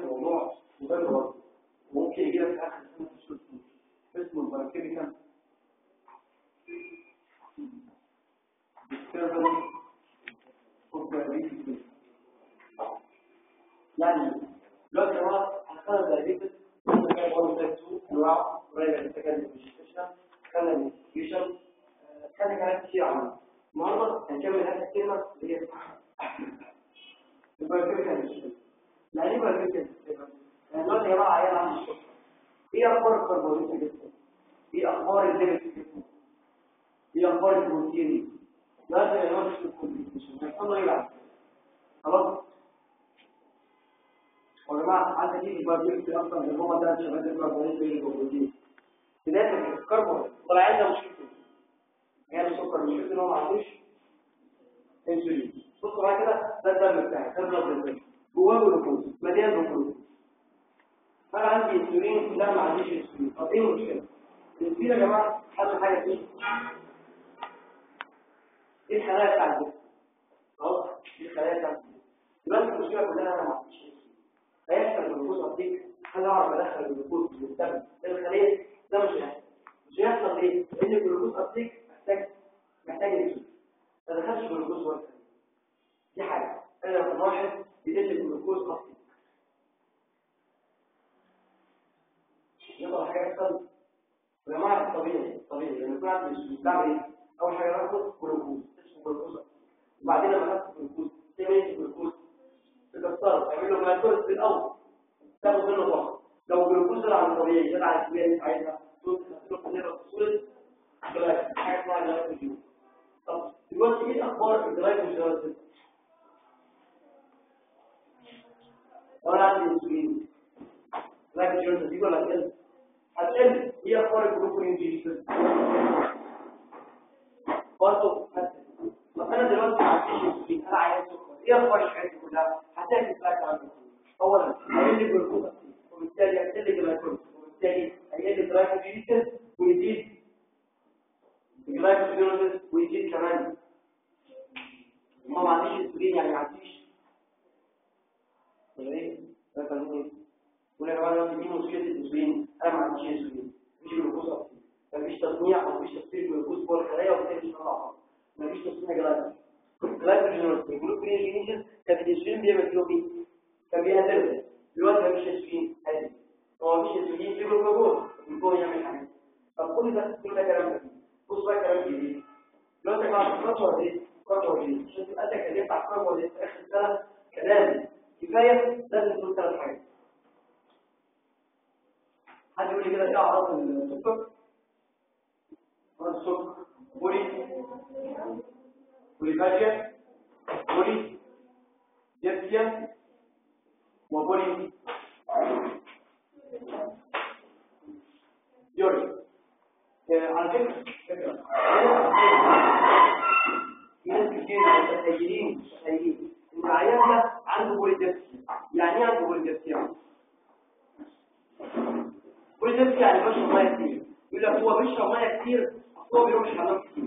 走路你别走 هو ده شباب الكربوهيدرات اللي موجودين بدايه الكربون طلع عندنا مشكلته يعني السكر مشكلته إن هو ما عندوش إنسولين. بصوا معايا كده ده الدم بتاعي. ده البلد بتاعي. جواه جلوكوز. مليان جلوكوز. أنا عندي إنسولين. لا ما عنديش إنسولين. طب إيه المشكلة؟ الانسولين يا جماعة حل حاجة فيه. دي الخلايا بتاعت أهو دي الخلايا بتاعت دلوقتي المشكلة كلها أنا ما عنديش إنسولين. هيحصل glucose uptake أنا اعرف ادخل الجلوكوز في الدم الخلية ده مش هيحصل. مش هيحصل ليه؟ لأن ال glucose uptake محتاج محتاج انسولين ما دخلش جلوكوز ولا دي حاجة. أنا رقم واحد بيقل ال glucose uptake حاجة تحصل يا جماعة طبيعي طبيعي. لما يكون عندي انسولين بعمل إيه؟ أول حاجة باخد جلوكوز اسمه جلوكوز وبعدين لما اخد جلوكوز تعمل الجلوكوز؟ تكسره تعمل له جلايكوز في الأول. تاخد منه طاقه لو الجلوكوز عن الطبيعي الكميه اللي انت عايزها تنزله في تصوير حاجة اسمها جلايكوجين طب دلوقتي إيه أخبار الجلايكوجين أنا عندي انسولين جلايكوجين دي ولا هتقل هتقل إيه أخبار الجلوكوجين برضه طب أنا دلوقتي ما عنديش انسولين أنا عايز سكر إيه أخبار الحاجات دي كلها فلاك عن اولا هيقل الجلوكوز وبالتالي هيقل الجلايكوجين وبالتالي هيقل الجلايكوجين ويزيد. الجلايكوجين ويزيد كمان. ما عنديش انسولين يعني ما عنديش إيه ده إيه ولا كمان دي مشكلة الانسولين أنا ما عنديش انسولين مش جلوكوز مفيش تصنيع أو مفيش تصنيع جلوكوز جوه الخلايا وبالتالي مش هنطلع مفيش تصنيع جلايكوجين جلايكوجين الجلوكوجين كان الانسولين بيعمل فيه إيه؟ كان بيقلل دلوقتي مفيش انسولين عادي هو مفيش انسولين في جلوكوز الجلوكوز يعمل حاجة طب كل ده كل ده كلام جديد بص بقى كلام جديد دلوقتي جماعة الخطوه دي الخطوه دي عشان تبقى انت اتكلمت على الخطوه دي في اخر السنة كلام كفايه لازم تقول ثلاث حاجات حد يقول لي كده إيه اعراض السكر السكر بولي بوليفاجيا بولي وبولي يوري على فكرة ناس كتير متخيلين متخيلين العيان ده عنده بوليدبسيا يعني إيه عنده بوليدبسيا؟ بوليدبسيا يعني بيشرب ميه كتير يقول لك هو بيشرب ميه كتير هو بيروح الحمام كتير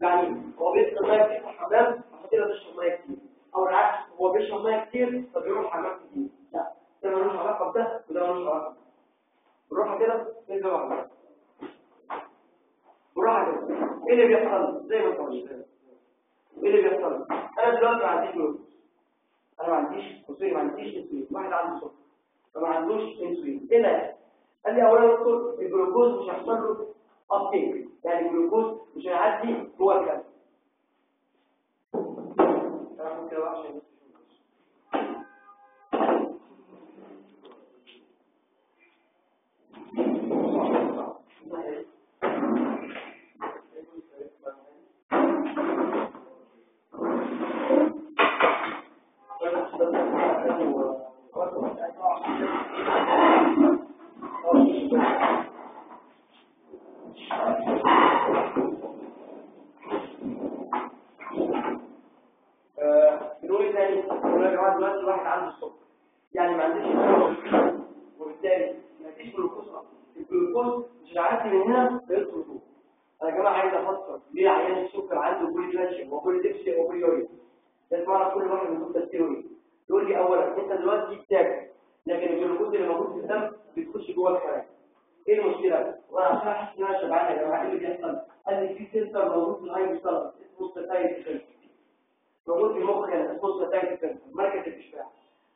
يعني هو بيشرب ميه كتير في الحمام عشان كده بيشرب ميه كتير أو العكس هو بيشرب مية كتير فبيروح الحمام كتير لا ده ملوش علاقة بده وده ملوش علاقة بده. بالراحه كده تنزل واحدة بالراحه كده. إيه اللي بيحصل؟ زي ما أنت قلت. إيه اللي بيحصل؟ أنا دلوقتي ما عنديش جلوكوز أنا ما عنديش سوري ما عنديش إنسولين. واحد عنده سكر. فما عندوش إنسولين. إيه ده؟ قال لي اولا دكتور الجلوكوز مش هيحصل له ابتيك يعني الجلوكوز مش هيعدي جوه الكبد أنا ممكن بقى عشان بنقول تاني بنقول يا جماعة دلوقتي واحد عنده السكر يعني ما عندوش جلوكوز وبالتالي ما فيش جلوكوز الجلوكوز مش هيعدي من هنا فيدخل جوه. أنا يا جماعة عايز افسر ليه عيان السكر عنده polyphagia و polydipsia و polyuria لازم اعرف كل واحد من دول تفسيره يقول لي اولا. أنت دلوقتي بتاكل. لكن الجلوكوز اللي موجود في الدم بيخش جوه الخلايا إيه المشكلة؟ وأنا عشان أحس إن أنا شبعان يا جماعة إيه اللي بيحصل؟ قال لي في center موجود في ال hypothalamus اسمه satiety موجود في المخ هنا satiety center مركز الإشباع.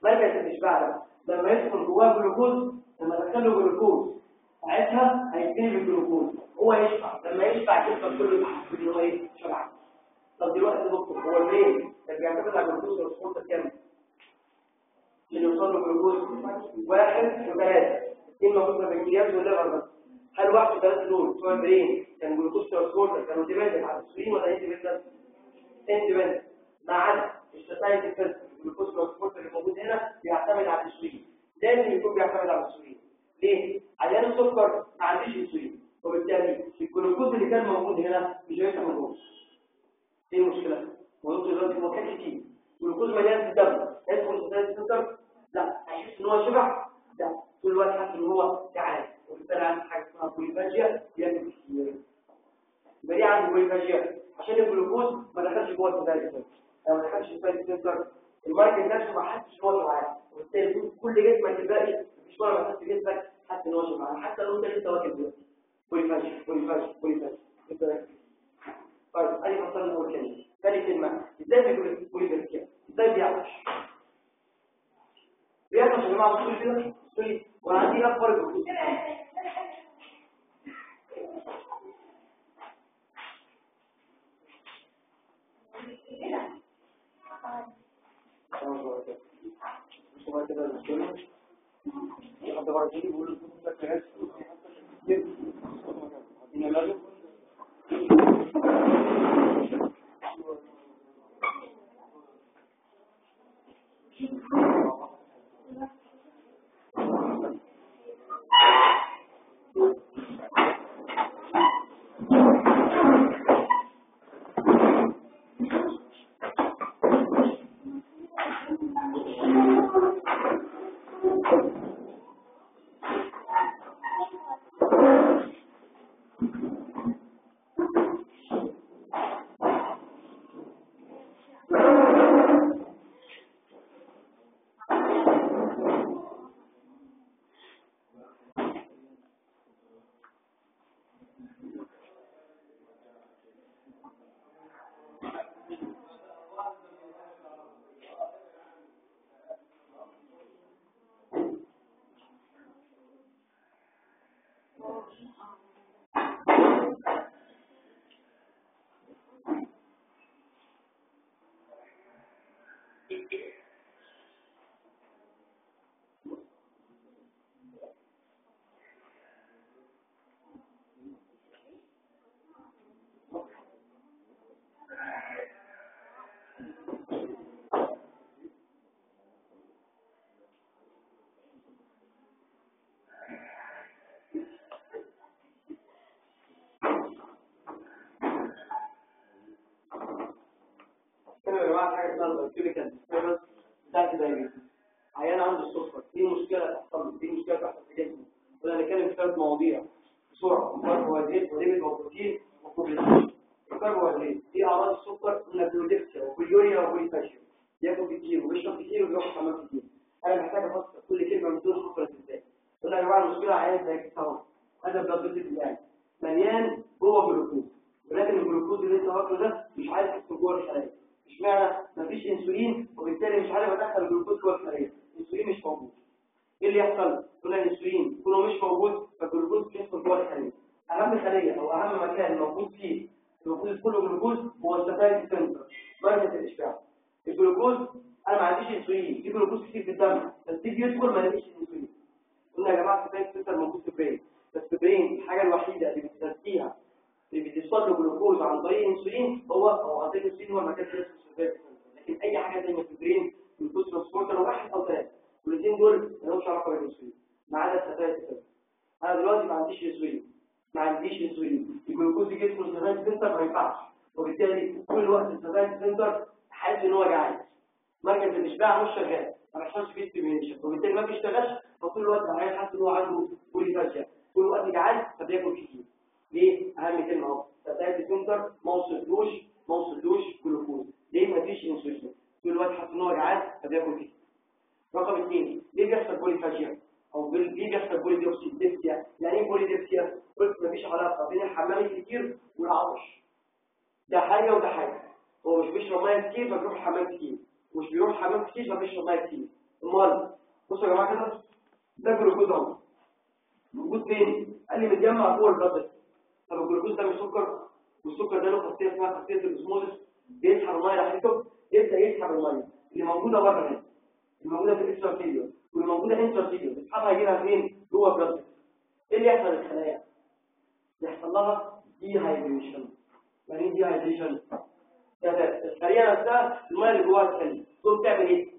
مركز الإشباع ده لما يدخل جواه جلوكوز لما ادخله جلوكوز ساعتها هيديني بالجلوكوز هو يشبع لما يشبع جسمك كله يحس ان هو إيه؟ شبعان طب دلوقتي دكتور هو ال brain كان بيعتمد على الجلوكوز والسكر كام اللي يوصل له جلوكوز واحد وثلاثه اثنين موجود في البنكرياس وال liver بس هل واحد وثلاثه دول؟ بتوع ال brain كان glucose transporter كانوا dependent على الانسولين ولا independent؟ independent؟ ما عدا ال satiety cells الجلوكوز اللي موجود هنا بيعتمد على الانسولين. لازم يكون بيعتمد على الانسولين. ليه؟ عيان السكر ما عنديش انسولين. وبالتالي الجلوكوز اللي كان موجود هنا مش هيبقى موجود. إيه المشكلة؟ وانت دلوقتي هو كان كتير. الجلوكوز مليان في الدم. يدخل satiety center؟ لا. هيحس إن هو شبع؟ لا. طول الوقت حاسس إن هو جعان. وبالتالي عنده حاجة اسمها polyphagia بياكل كتير. يبقى دي عنده بوليفاجيا عشان الجلوكوز ما دخلش جوه السكر لو ما دخلش الشتايت السكر المركز نفسه ما ان هو جعان وبالتالي كل جسمك الباقي مش ولا ما حس جسمك حاسس ان هو شبعان حتى لو انت لسه واكل دلوقتي. بوليفاجيا بوليفاجيا بوليفاجيا طيب ادي فصلنا اول كلمه ثاني كلمة. إزاي بيقول بوليفاجيا إزاي بيعطش؟ بيعطش يا جماعة بصوا كده؟ لي وأنا عندي الجلوكوز Gracias. حاجة اسمها ال chemical disturbance بتاعت ال diabetes عيان عنده السكر دي مشكلة تحصل دي مشكلة تحصل في جسمه كنا هنتكلم في ثلاث مواضيع. بسرعة. كربوهيدرات و lipid وبروتين وكوبلين الكربوهيدرات دي أعراض السكر قلنا polydipsia و polyuria و polyphagia يأكل كتير ويشرب كتير ويروح حمام كتير. أنا محتاج افسر كل كلمة من دول سكر إزاي يا جماعة المشكلة عيان زي كده هذا blood يعني مليان hydration يعني إيه hydration الخليه نفسها الميه اللي جواها الخليه تقوم تعمل إيه؟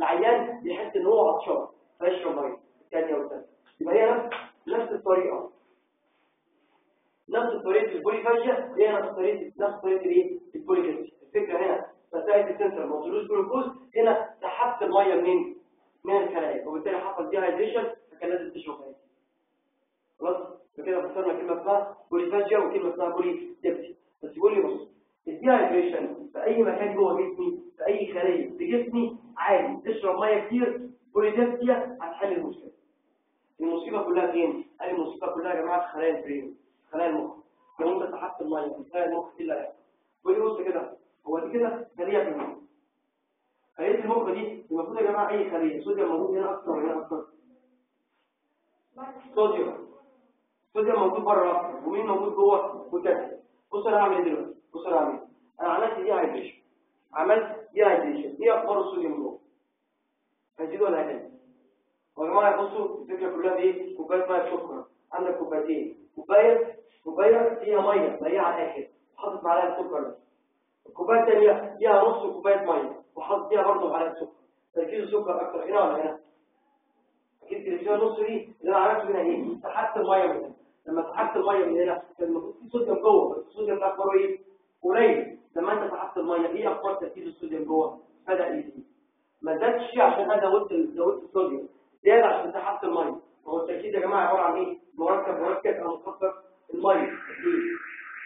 العيان بيحس إن هو عطشان فيشرب ميه الثانية والثالثه يبقى هي نفس نفس الطريقة. نفس طريقة ال polyphagia هي نفس طريقة نفس طريقة الإيه؟ ال polyphagia الفكرة هنا ال satiety center موصولوش جلوكوز. هنا سحبت المية منين؟ من الخلايا وبالتالي حصل dehydration فكان لازم تشرب ميه خلاص؟ فكده فسرنا كلمه اسمها polyphagia وكلمه اسمها polydipsia يقول لي بص ال dehydration في اي مكان جوه جسمي في اي خليه في جسمي عادي تشرب ميه كتير polydipsia هتحل المشكلة المصيبه كلها فين قال المصيبه كلها يا جماعة في خلايا ال brain خلايا المخ لو انت سحبت الميه في خلايا المخ إيه اللي هيحصل قول بص كده هو دي كده خليه في المخ خليه المخ دي المفروض يا جماعة اي خليه صوديوم موجود هنا أكتر وهنا أكتر صوديوم صوديوم موجود بره ومين موجود جوه بوتاسيوم بص أنا هعمل إيه دلوقتي بص أنا هعمل أنا عملت dehydration عملت dehydration إيه أخبار الصوديوم جوه هيزيد ولا هيقل يا جماعة بصوا الفكرة كلها في إيه كوبايه ميه سكر عندك كوبايتين كوبايه كوبايه فيها ميه ميه على الآخر وحاطط معلقه سكر الكوبايه الثانية فيها نص كوبايه ميه وحاطط فيها برضه معلقه سكر تركيز السكر أكتر هنا ولا هنا أكيد فيها نص دي اللي أنا عملته هنا إيه سحبت الميه من هنا لما سحبت المية من هنا كان المفروض في صوديوم جوه بس الصوديوم ده اخباره إيه قليل لما انت سحبت المية إيه أخبار تركيز الصوديوم جوه بدأ يزيد. ما زادش عشان أنا زودت زودت الصوديوم زيادة عشان سحبت المية. هو التركيز يا جماعة عبارة عن إيه؟ مركب مركب أو مخفف المية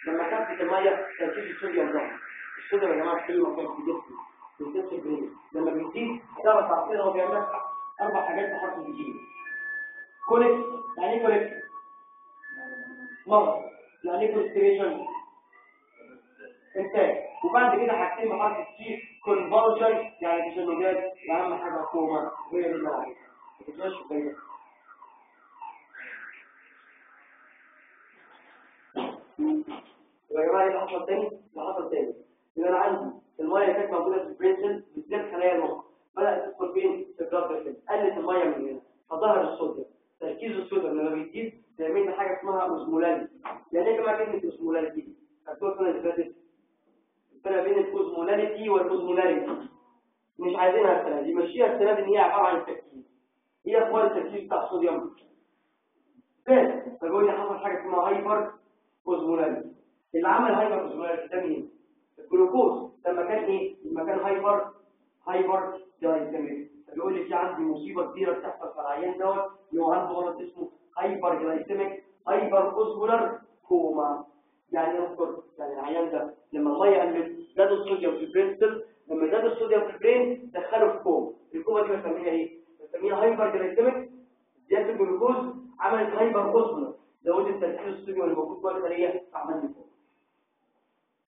لما كبت المية تركيز الصوديوم ضعف الصوديوم يا جماعة في مكان في جسمي بيزيد جرين لما بيزيد ده تعطينا هو بيعمل أربع حاجات بحرف الجيم كوليكت يعني إيه كوليكت مرض يعني إيه كونستريشن انتاج وبعد كده حاجتين بحرف السي كونفولجن يعني تشنجات واهم حاجة كوما دي اللي عليها تبقاش بعيد يا جماعة إيه اللي حصل تاني؟ اللي حصل تاني يبقى أنا عندي الميه كانت موجوده في ال brain cell بالذات خلايا المخ بدات تدخل فين؟ في ال blood vessel قلت الميه من هنا فظهر الصوديوم تركيز الصوديوم لما بيزيد بيعمل حاجة اسمها osmolality يعني إيه جماعة كلمة osmolality؟ خدتوها السنة اللي فاتت الفرق بين ال osmolality وال osmolarity مش عايزينها السنة دي مشيها السنة دي إن هي عبارة عن التركيز إيه أخبار التركيز بتاع الصوديوم؟ زاد فبيقول لي حصل حاجة اسمها hyper osmolarity اللي عمل hyper osmolarity ده مين؟ الجلوكوز لما كان إيه؟ لما كان hyper hyperglycemic بيقول لي في عندي مصيبة كبيرة بتحصل في العيان دوت. اللي هو عنده مرض اسمه hyperglycemic. hyperosmolar coma. يعني اذكر يعني العيان ده. لما الميه قلت زاد الصوديوم في ال brain لما زاد الصوديوم في ال brain دخله في coma. ال coma دي بنسميها إيه؟ بنسميها hyperglycemic. زيادة الجلوكوز عملت hyperosmolar زودت تركيز الصوديوم اللي موجود جوه الخلية فعمل لي كوما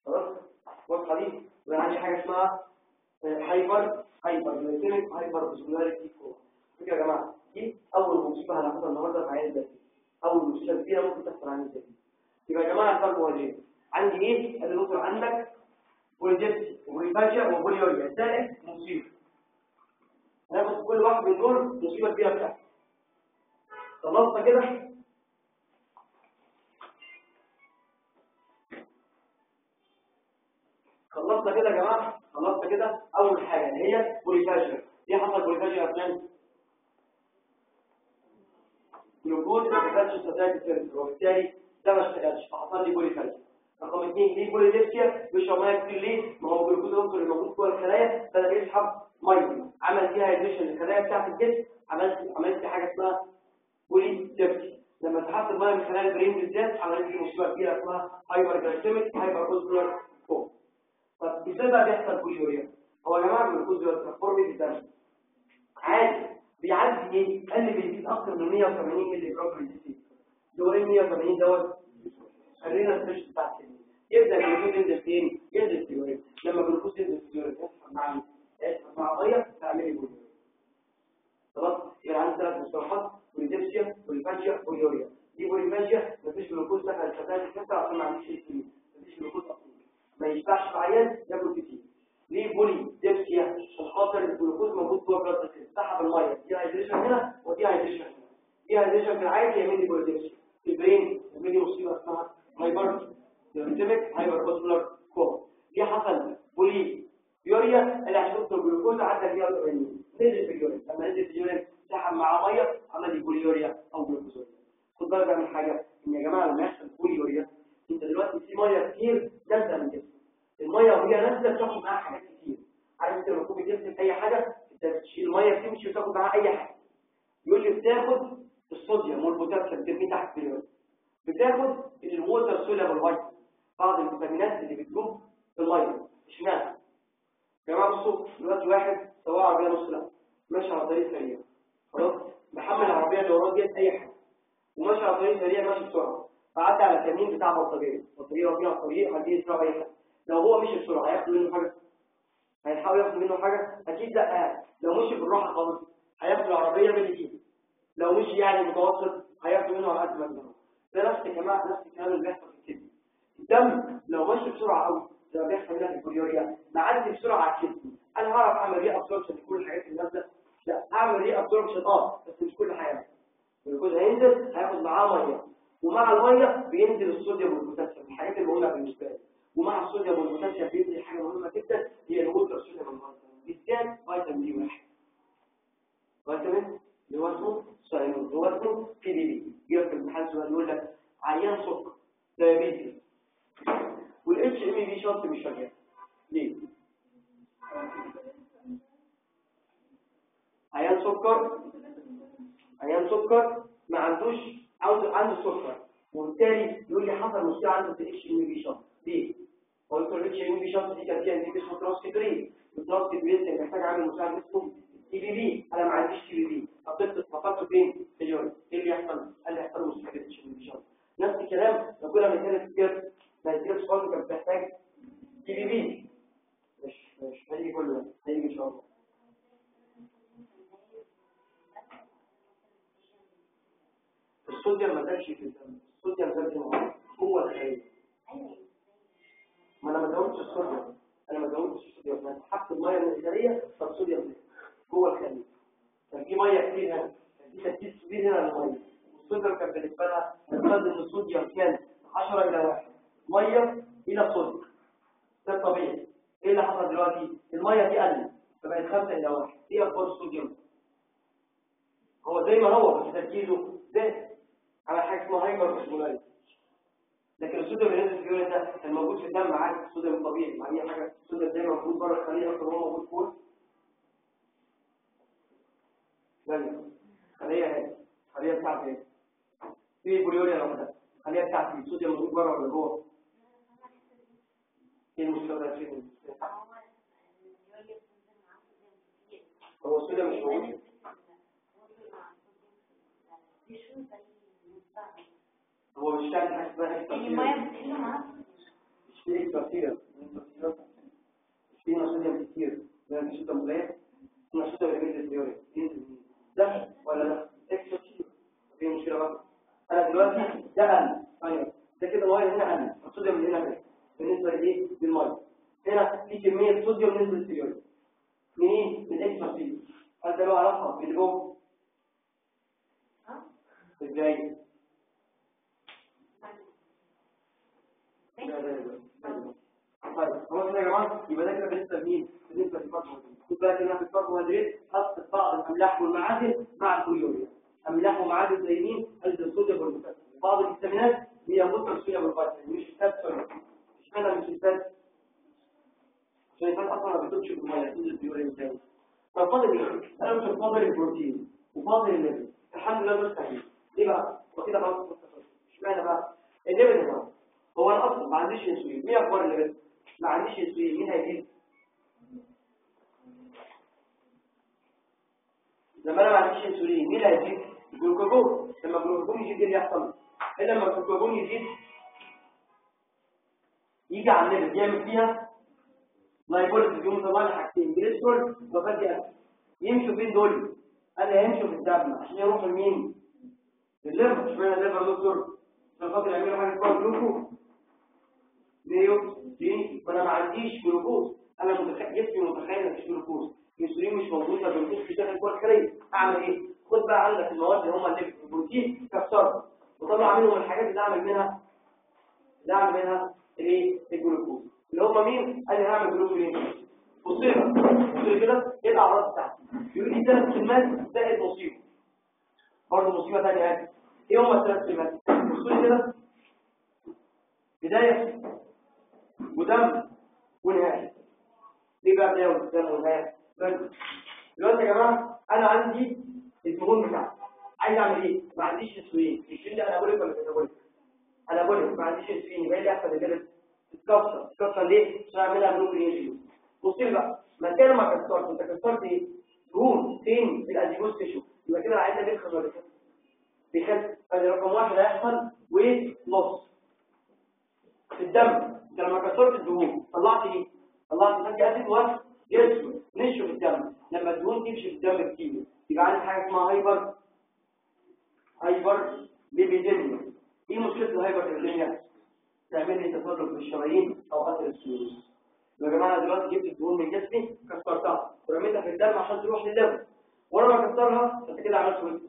خلاص؟ واضحه دي ويعني حاجة اسمها hyper hyperglycemic hyper osmolarity coma فكره يا جماعة. دي أول مصيبة هناخدها النهارده في عيان ده أول مشكله كبيرة ممكن تحصل عندي زي يبقى يا جماعة الفرق إيه عندي إيه؟ اللي ممكن عندك polydipsia و polyphagia و polyuria زائد مصيبة. هناخد كل واحد من دول مصيبة كبيرة بتاعتي خلصنا كده؟ خلصنا كده يا جماعة؟ خلصنا كده؟ أول حاجة اللي هي polyphagia إيه حصل polyphagia يا فلان؟ جلوكوز ما كانش satiety center وبالتالي ده ما اشتغلش فحصل لي polyphagia رقم اثنين ليه polydipsia؟ بيشرب مية كتير. ليه؟ ما هو الجلوكوز العنصر اللي موجود جوه الخلايا بدا يسحب مية. عمل فيها dehydration للخلايا بتاعت الجسم. عملت عملت حاجة اسمها polydipsia. لما سحبت المية من خلايا ال brain بالذات عملت لي مصيبه كبيره اسمها hyperglycemic hyperosmolar coma طب إزاي بقى بيحصل هو يا جماعة الجلوكوز بيت form في الدم عادي. بيعدي إيه؟ قل بيزيد أكتر من 180 مللي جرام من الدم دورين 180 دوت. خلينا نخش تحت يبدأ الجلوكوز ينزل فين؟ ينزل في ال urine لما الجلوكوز ينزل في ال urine يحصل مع يحصل مع غير تعملي بوليوريا خلاص؟ يبقى عندي ثلاث مصطلحات والدبسيا والفاجيا بوليوريا دي بوليفاجيا مفيش جلوكوز دخل الفتاه الكبده عشان ما عنديش الكلمة مفيش جلوكوز أصلا. ما يشبعش العيان ياكل كتير. ليه بولي ديبسيا الخاطر الجلوكوز موجود جوه البلد سحب المية. دي هايدريشن هنا ودي هايدريشن هنا. دي هايدريشن في العادي يعمل لي بولديبسيا في البرين يعمل لي مصيبة اسمها هايبر سيستميك هايبر فاسكولار كوم دي حصل polyuria اللي هتحط الجلوكوز عدى فيها ال renal نزل في ال urine. لما نزل في ال urine سحب معاه مية عمل لي uria أو جلوكوز خد بالك من حاجة. إن يا جماعة لما يحصل polyuria أنت دلوقتي في مية كتير جامده من كده المية وهي نازلة بتاخد معاها حاجات كتير. عارف انت تكون بتمسك أي حاجة انت بتشيل المية بتمشي وتاخد معاها أي حاجة. يقول لي بتاخد الصوديوم والبوتاسيوم ترميه تحت ال urine بتاخد ال water soluble vitamin بعض الفيتامينات اللي بتدوب في المية. اشمعنى؟ جماعة بصوا دلوقتي واحد سواء عربية نص لا. ماشي على طريق سريع. خلاص؟ محمل العربية اللي وراه ديت أي حاجة. وماشي على طريق سريع ماشي بسرعة. فعدى على الكمين بتاع بطاريه بطاريه على الطريق عايزين يسرعوا أي حاجة. لو هو مشي بسرعة هياخدوا منه حاجة؟ هيحاول ياخدوا منه حاجة؟ أكيد لأ. لو مشي بالراحة خالص هياخدوا العربية من الإيد. لو مشي يعني متوسط هياخدوا منه على قد ما يقدروا ده نفس الكلام نفس الكلام اللي بيحصل في الكبد الدم لو ماشي بسرعة قوي زي ما بيحصل هنا في ال polyuria معدي بسرعة على الكبد أنا هعرف أعمل reabsorption لكل الحاجات اللي نازلة؟ لا. اعمل reabsorption آه بس مش كل حاجة. الجلوكوز هينزل هياخد معاه مية. ومع المية بينزل الصوديوم والبوتاسيوم الحاجات المهمة بالنسبة لي. ومع الصوديوم والبوتاسيوم بينزل حاجة مهمة جدا هي ال water soluble vitamin بالذات فيتامين B واحد. فيتامين اللي هو اسمه اللي هو اسمه TPP يجي في الامتحان سؤال يقول لك عيان سكر diabetes. وال HMP shunt مش شغال ليه؟ عيان سكر عيان سكر ما عندوش عنده سكر. وبالتالي يقول لي حصل مشكلة عنده في ال HMP shunt. ليه؟ قلت له ال HMP دي كان فيها انزيم اسمه transketolase الترانسكرين محتاج أعمل مساعد اسمه تي بي بي أنا ما عنديش تي بي بي حطيت فصلته فين إيه اللي يحصل؟ قال لي يحصل مشكلة الاتش ام نفس الكلام. لو كنا بنتكلم كيرف ما الكيرف برضه كانت بتحتاج تي بي بي مش مش هيجي كله هيجي إن شاء الله. الصوديوم ما زالش في الدم. الصوديوم الميه هو الخير. ما أنا ما زودتش الصوديوم أنا ما زودتش الصوديوم أنا سحبت الميه الخليه فالصوديوم جوه الخليه كان في ميه كتير هنا. كان في تركيز كبير هنا للميه والصوديوم كان بالنسبة لها إن الصوديوم كان 10 إلى 1 ميه إلى صوديوم ده الطبيعي إيه اللي حصل دلوقتي؟ الميه دي قلت. فبقت 5 إلى 1 إيه أخبار الصوديوم هو زي ما هو بس تركيزه زاد على حاجة اسمها hyperosmolarity لكن الصوديوم ال urine ده كان موجود في الدم عادي الصوديوم الطبيعي مع أي حاجة الصوديوم دايما موجود بره الخلية أكتر هو موجود فوق. خلية اهي الخليه بتاعتي إيه؟ في polyuria لوحدها الخليه بتاعتي الصوديوم موجود بره ولا جوه؟ إيه المشكلة ده هو الصوديوم مش موجود. هو مش بتعمل حاجة اسمها اكسترا مش في كتير مش في صوديوم كتير. ده صوديوم اللي بينزل في ينزل ده ولا ده اكسترا كتير في مشكلة بقى أنا دلوقتي ده قل أيوه ده كده ميه هنا قل الصوديوم هنا قل بالنسبة لإيه؟ للميه هنا في كمية صوديوم نزل في اليورين منين؟ من اكسترا كتير هل ده له علاقة باللي جوه إزاي؟ طيب خلاص يا جماعة يبقى ده كده بالنسبة لمين بالنسبة للكربوهيدرات خد بالك ان في الكربوهيدرات حط بعض الاملاح والمعادن مع ال polyuria املاح ومعادن زي مين الصوديوم والبوتاسيوم بعض الفيتامينات هي مصدر الصوديوم والفيتامين مش sorry مش أنا مش fat عشان ال fat أصلا ما بتدوبش بتنزل ال urine تاني ففاضل إيه أنا مش فاضل البروتين وفاضل ال lipid الحمد لله مستحيل ليه بقى؟ وكده خلاص اشمعنى بقى؟ ال lipid هو هو أنا أصلا ما عنديش انسولين مين أخبار ال lipid ما عنديش انسولين مين هيزيد لما أنا ما عنديش انسولين مين هيزيد الجلوكاجون لما الجلوكاجون يزيد إيه اللي يحصل؟ الا لما الجلوكاجون يزيد يجي على ال lipid يعمل فيها؟ lipolysis يقوم طلع لي حاجتين. glycerol و fatty acid يمشوا فين دول؟ لي هيمشوا في الدم عشان يروحوا لمين؟ ال liver اشمعنى ال liver دكتور عشان خاطر يعملوا حاجة اسمها جلوكوز ليه دي وأنا ما عنديش جلوكوز. أنا متخيل جسمي متخيل إن مفيش جلوكوز. الإنسولين مش موجود فالجلوكوز في داخل الكره أعمل إيه؟ خد بقى عندك المواد اللي هم البروتين كسرها وطلع منهم الحاجات اللي أعمل منها اللي أعمل منها الايه الجلوكوز. اللي هم مين؟ قال لي هعمل جلوكوز ليه؟ بص لي كده؟ إيه الأعراض بتاعتي؟ يقول لي ثلاث كلمات زائد مصيبة. برضه مصيبة ثانية يعني. إيه هم الثلاث كلمات بص لي كده؟ بداية. ودم ونهاية. إيه بقى بدايه ودم ونهاية؟ دلوقتي يا جماعة أنا عندي الدهون بتاعتي. عايز أعمل إيه؟ ما عنديش انسولين الانسولين ده anabolic ولا catabolic anabolic ما عنديش انسولين يبقى لي احسن كده تتكسر تتكسر ليه؟ عشان أعملها جلوكوز بص لي بقى. ما كان ما كسرت أنت كسرت إيه دهون فين في ال adipose tissue يبقى كده ده بيخسر ولا كده بيخسر فدي رقم واحد هيحصل weight loss. في الدم. انت لما كسرت الدهون طلعت إيه طلعت fatty acid واحد جسم نشف الدم لما الدهون تمشي في الدم كتير يبقى عندي حاجة اسمها hyper hyperlipidemia إيه مشكله ال hyperlipidemia تعمل لي تفرق في الشرايين أو قتل السيوس يا جماعة دلوقتي جبت الدهون من جسمي كسرتها ورميتها في الدم عشان تروح لل liver وأنا ما كسرها انت كده عملت weight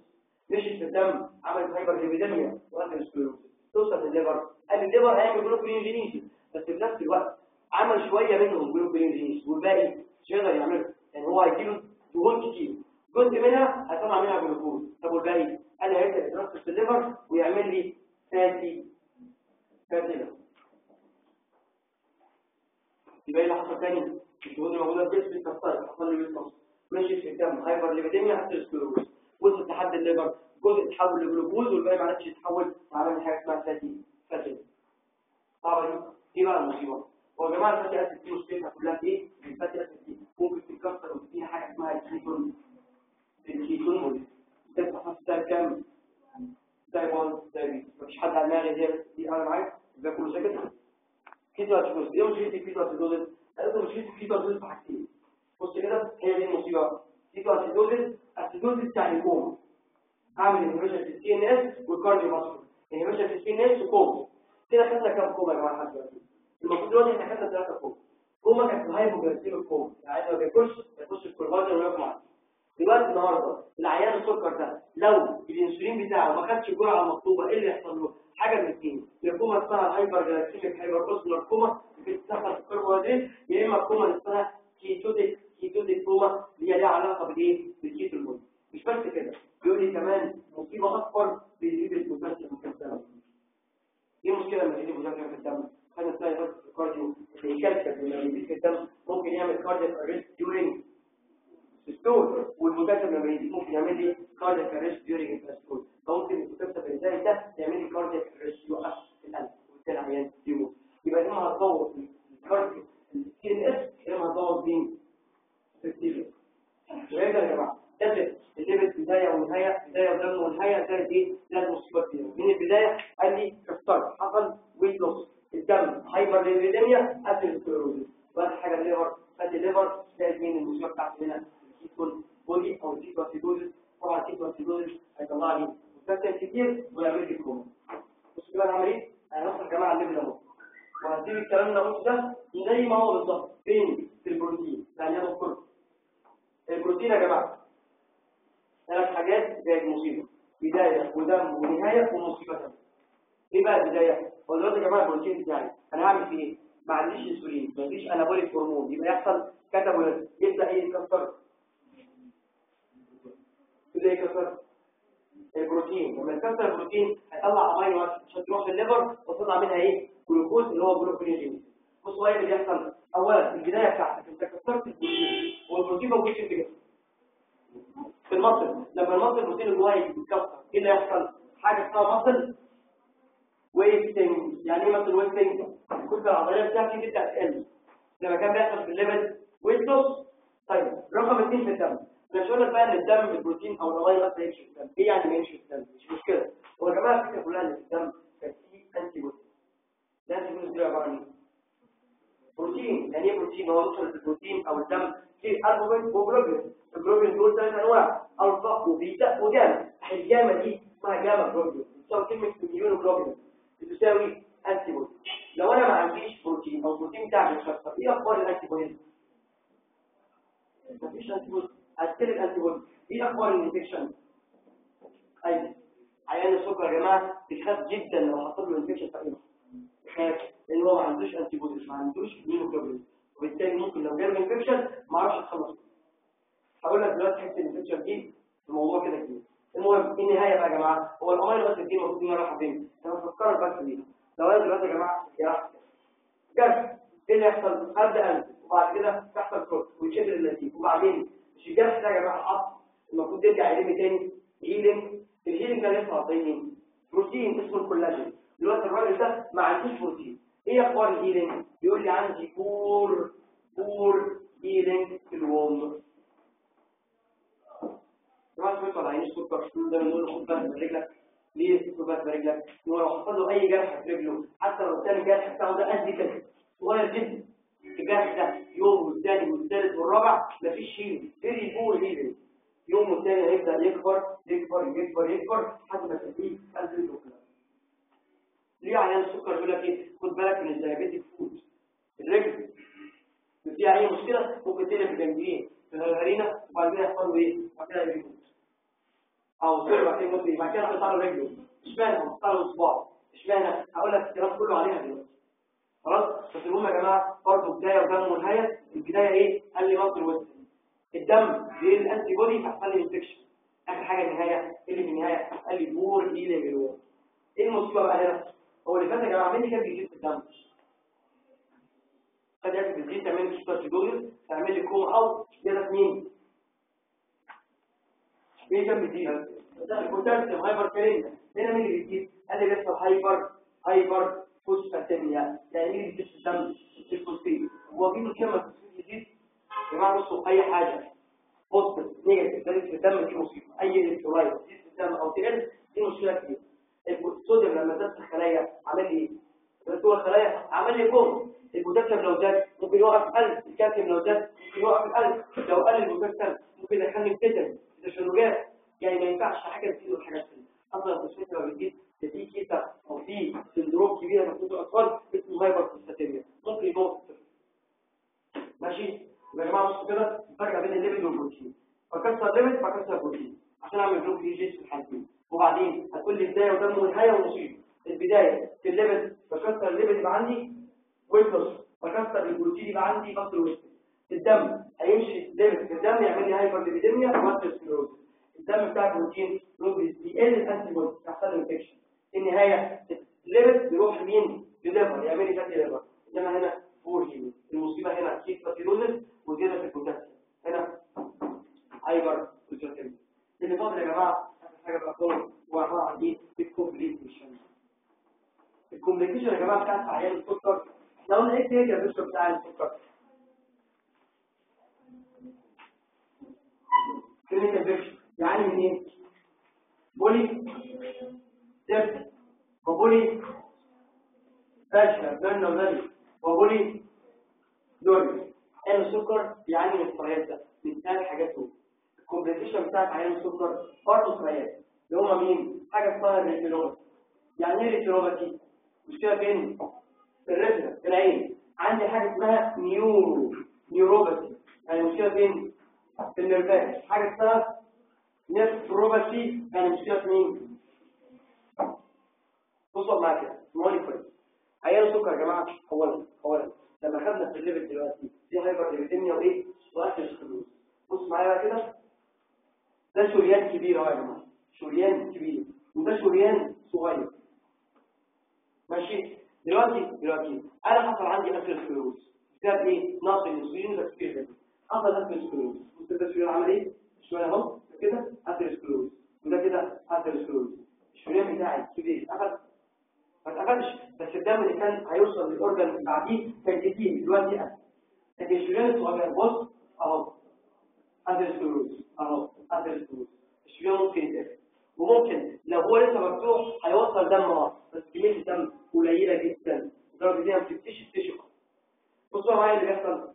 مشيت في الدم عملت هايبر ليبيديميا وقتل السيوس توصل لل liver قال ال liver هيعمل gluconeogenesis بس في نفس الوقت عمل شوية منهم gluconeogenesis والباقي مش هيقدر يعمله يعني هو هيجيله دهون كتير جزء منها هيطلع منها جلوكوز طب والباقي قال لي هيبدا يترسب في ال liver ويعمل لي fatty fatty liver يبقى إيه اللي حصل تاني الدهون اللي موجوده في الجسم اتكسرت حصل لي weight مشيت في الدم hyperlipidemia atherosclerosis وصلت لحد ال liver جزء اتحول لجلوكوز والباقي ما عادش يتحول وعمل حاجة اسمها fatty fatty صعبه دي إيه بقى المصيبه هو يا جماعة ال fatty acid دي مشكلتها كلها في إيه ال fatty acid دي ممكن تتكسر وتديها حاجة اسمها ال ketone ال ketone body ده التخصص بتاع كام type 1 type مفيش حد على دماغي دي دي أنا معاك ده كله ساكت ketoacidosis إيه مشكله ال ketoacidosis قالوا مشكله ال ketoacidosis في حاجتين بص كده هي دي المصيبه ketoacidosis acidosis يعني كوم اعمل inhibition في ال CNS وال cardiovascular inhibition في ال CNS و coma كده خدنا كام كوم يا جماعة لحد دلوقتي المفروض دلوقتي إحنا خدنا ثلاثة coma coma كانت ال hypoglycemic coma يعني ما بياكلش ما يخش الكربون ولا معاه دلوقتي النهارده العيان السكر ده لو الانسولين بتاعه ما خدش الجرعه المطلوبه إيه اللي يحصل له حاجة من الاثنين يا كوما اسمها ال hyperglycemic hyperosmolar coma بتتدخل في الكربوهيدرات يا اما الكوما اللي اسمها ketotic ketotic coma اللي هي ليها علاقه بالايه بال ketone body مش بس كده بيقول لي كمان مصيبه اكبر بيزيد البوتاسيوم في الدم إيه المشكلة لما يزيد البوتاسيوم في الدم حاجة اسمها بس ال cardio الكالسيوم لما يزيد في الدم ممكن يعمل cardiac arrest during systole والبوتاسيوم لما يزيد ممكن يعمل لي cardiac arrest during diastole فممكن البوتاسيوم الانسان ده يعمل لي cardiac arrest يوقف في القلب وبالتالي العيان يموت يبقى اما هتبوظ ال cardio ال CNS يا اما هتبوظ مين؟ ال system وهكذا يا جماعة ده ال lipid بدايه ونهايه بدايه ودم ونهايه ده إيه؟ ده المصيبه كتير من البداية قال لي كسر حصل weight loss الدم hyperlipidemia atherosclerosis واخر حاجة ال liver خد ال liver زائد مين المصيبه بتاعتي هنا ال ketone body أو ال ketoacidosis طبعا ال ketoacidosis هيطلع لي بوتاسيوم كتير ويعمل لي كوما بصوا كده هنعمل إيه؟ هنوصل يا جماعة ال lipid اهو وهسيب الكلام اللي ده زي ما هو بالظبط فين في البروتين يعني أنا كله البروتين يا جماعة ثلاث حاجات زي المصيبه بدايه ودم ونهايه ومصيبه ثانية إيه بقى البدايه هو دلوقتي يا جماعة البروتين بتاعي أنا هعمل فيه إيه ما عنديش انسولين ما عنديش anabolic هرمون يبقى يحصل catabolism يبدا إيه يكسر يبدا يكسر البروتين لما يكسر البروتين هيطلع amino acid عشان تروح لل liver وتطلع منها إيه جلوكوز اللي هو gluconeogenesis بصوا إيه اللي بيحصل اولا البدايه بتاعتك انت كسرت البروتين والبروتين موجود في الجسم في ال muscle لما ال muscle البروتين اللي جواه يتكسر إيه اللي يحصل حاجة اسمها muscle wasting يعني إيه muscle wasting الكتله العضليه بتاعتي تبدا تقل لما كان بيحصل في ال lipid weight loss طيب رقم اثنين في الدم مش هقول لك بقى ان الدم البروتين أو ال amino acid يمشي في الدم إيه يعني ما يمشي في الدم مش مشكله هو يا جماعة الفكرة كلها ان في الدم كان في antibody ال antibody دي عباره عن إيه بروتين يعني إيه بروتين هو عنصر البروتين أو الدم في albumin و globulin ال globulin دول ثلاث انواع alpha و beta و gamma ال gamma دي اسمها gamma globulin بتساوي كلمه immunoglobulin بتساوي antibody لو أنا ما عنديش بروتين أو البروتين بتاعي متكسر إيه أخبار ال antibody مفيش antibody هتكتب ال antibody إيه أخبار ال infection أيوه عيان السكر يا جماعة بيخاف جدا لو حصل له انفكشن في اي لحظه بيخاف لأن هو ما بوديز ما عندوش immunoglobulin وبالتالي ممكن لو جاله انفكشن ما أعرفش اتخلص. هقول لك دلوقتي حتة الانفكشن دي الموضوع كده كبير. المهم النهاية بقى يا جماعة هو الامينو اسيد دي المفروض انها رايحه فين؟ أنا بفكرك بس بيها لو أنا دلوقتي يا جماعة جرحت جرح إيه اللي يحصل ابدا قلب وبعد كده تحصل كروت ويتشبر النتيج وبعدين مش الجرح ده يا جماعة حط المفروض يرجع يلم تاني healing ال healing ده يطلع زي مين بروتين اسمه الكولاجين. دلوقتي الراجل ده ما عندوش بروتين. إيه أخبار ال healing يقول لي عندي poor poor healing في الووم. طبعا شوية ولا عيان سكر ده بنقول له خد بالك من رجلك. ليه خد بالك من رجلك؟ هو لو حصل له أي جرح في رجله حتى لو كان الجرح بتاعه ده قد كده. صغير جدا. الجرح ده يوم والثاني والثالث والرابع مفيش healing very poor healing يوم والثاني هيبدأ يكبر يكبر يكبر يكبر لحد ما تلاقيه قلب ليه عيان السكر؟ يقول لك إيه؟ خد بالك من ال diabetic foot الرجل فيها أي مشكلة؟ ممكن تقلب جانجرين في الهرينه وبعد كده إيه؟ بعد كده يموت. أو sorry بعد كده يموت. بعد كده يقطع له رجله إشمعنى؟ قطع له صباعه إشمعنى؟ هقول لك الكلام كله عليها دلوقتي. خلاص؟ بس المهم يا جماعة برضه بداية ودم ونهاية. البداية إيه؟ قال لي مصر وسط الدم غير الانتي بودي فحصل لي انفكشن آخر حاجة النهاية. اللي في النهاية. قال لي بور هيلينج إيه المصيبه بقى هنا؟ هو اللي فات يا جماعة مين اللي كان بيزيد في الدم؟ قد يكون بتزيد تعمل لي سوبر سيدوزس تعمل لي كوما أو كده مين مين كان بيزيد البوتاسيوم hyperkalemia هنا مين اللي بيزيد قال لي بيحصل hyper hyperphosphatemia يعني مين اللي بيزيد في الدم؟ الفوسفين هو في مشكلة بيزيد يا جماعة بصوا أي حاجة positive negative ده في الدم دي مصيبة. أي electrolyte تزيد في الدم أو تقل دي مشكلة كبيرة الصوديوم لما زاد في الخلايا عمل لي إيه؟ جوه كوم البوتاسيوم لو زاد ممكن يوقف القلب الكالسيوم لو زاد ممكن يوقف القلب لو قل البوتاسيوم ممكن يدخلني في تيتن تشنجات يعني ما ينفعش حاجة تزيد والحاجات دي أصلا الفوسفات لما بتزيد في كيسه أو في سندروم كبيره مكتوب الاطفال اسمه هايبر فوسفاتيميا ممكن يموت الطفل ماشي يا جماعة بصوا كده الفرق بين الليبيد والبروتين بكسر ليبيد بكسر بروتين عشان اعمل بلوك دي جيس في الحالتين وبعدين هتقول لي بدايه ودم ونهايه ونصيب البدايه في الليبيد بكسر الليبيد يبقى عندي ويت لوس بكسر البروتين يبقى عندي فصل وسط الدم هيمشي الليبيد في الدم يعمل لي هايبر ليبيديميا وماتر سكلروز الدم بتاع البروتين بيقل الانتي بودي يحصل انفكشن النهايه الليبيد بيروح لمين لليفر يعمل لي فاتي ليفر انما هنا فور هيمو المصيبه هنا كيس فاتيروزس وزياده في البوتاسيوم هنا هايبر فوسفاتيميا اللي فاضل يا جماعة حاجة بقى فوق وعباره عن إيه الكومبليكيشن الكومبليكيشن يا جماعة بتاعت عيان السكر إحنا قلنا إيه تاني يا باشا بتاع السكر كلينيكال بيكشر يعني من إيه بولي ديب وبولي فاشل بيرنا ونالي وبولي دوري عيان السكر يعني من الفريات ده من ثلاث حاجات دول الكومبليكيشن بتاعت عيان السكر برضه فريات اللي هما مين حاجة اسمها ال retinopathy يعني إيه retinopathy مشكله فين في ال retina في العين عندي حاجة اسمها neuro neuropathy يعني مشكله فين في ال nerveات حاجة اسمها nephropathy يعني مشكله في مين بصوا معايا كده اسمعوني كويس عيان السكر يا جماعة اولا اولا في ال level دلوقتي. دي hyperlipidemia وإيه؟ و atherosclerosis بص معايا بقى كده. ده شريان كبير أهو يا جماعة. شريان كبير. وده شريان صغير. ماشي؟ دلوقتي دلوقتي. أنا حصل عندي atherosclerosis بسبب إيه؟ نقص الانسولين بس كتير جدا حصل atherosclerosis وده الشريان عمل إيه؟ شوية أهو. كده. atherosclerosis وده كده atherosclerosis الشريان بتاعي كبير. اتقفل ما بس الدم اللي كان هيوصل لل organ اللي بعديه كان كتير دلوقتي. لكن الشريان الصغير بص أهو atherosclerosis أهو atherosclerosis الشريان ممكن يتقفل وممكن لو هو لسه مفتوح هيوصل دم آه بس كمية الدم قليلة جدا. لدرجة إن هي ما بتبتديش تكتشف بصوا معايا اللي بيحصل.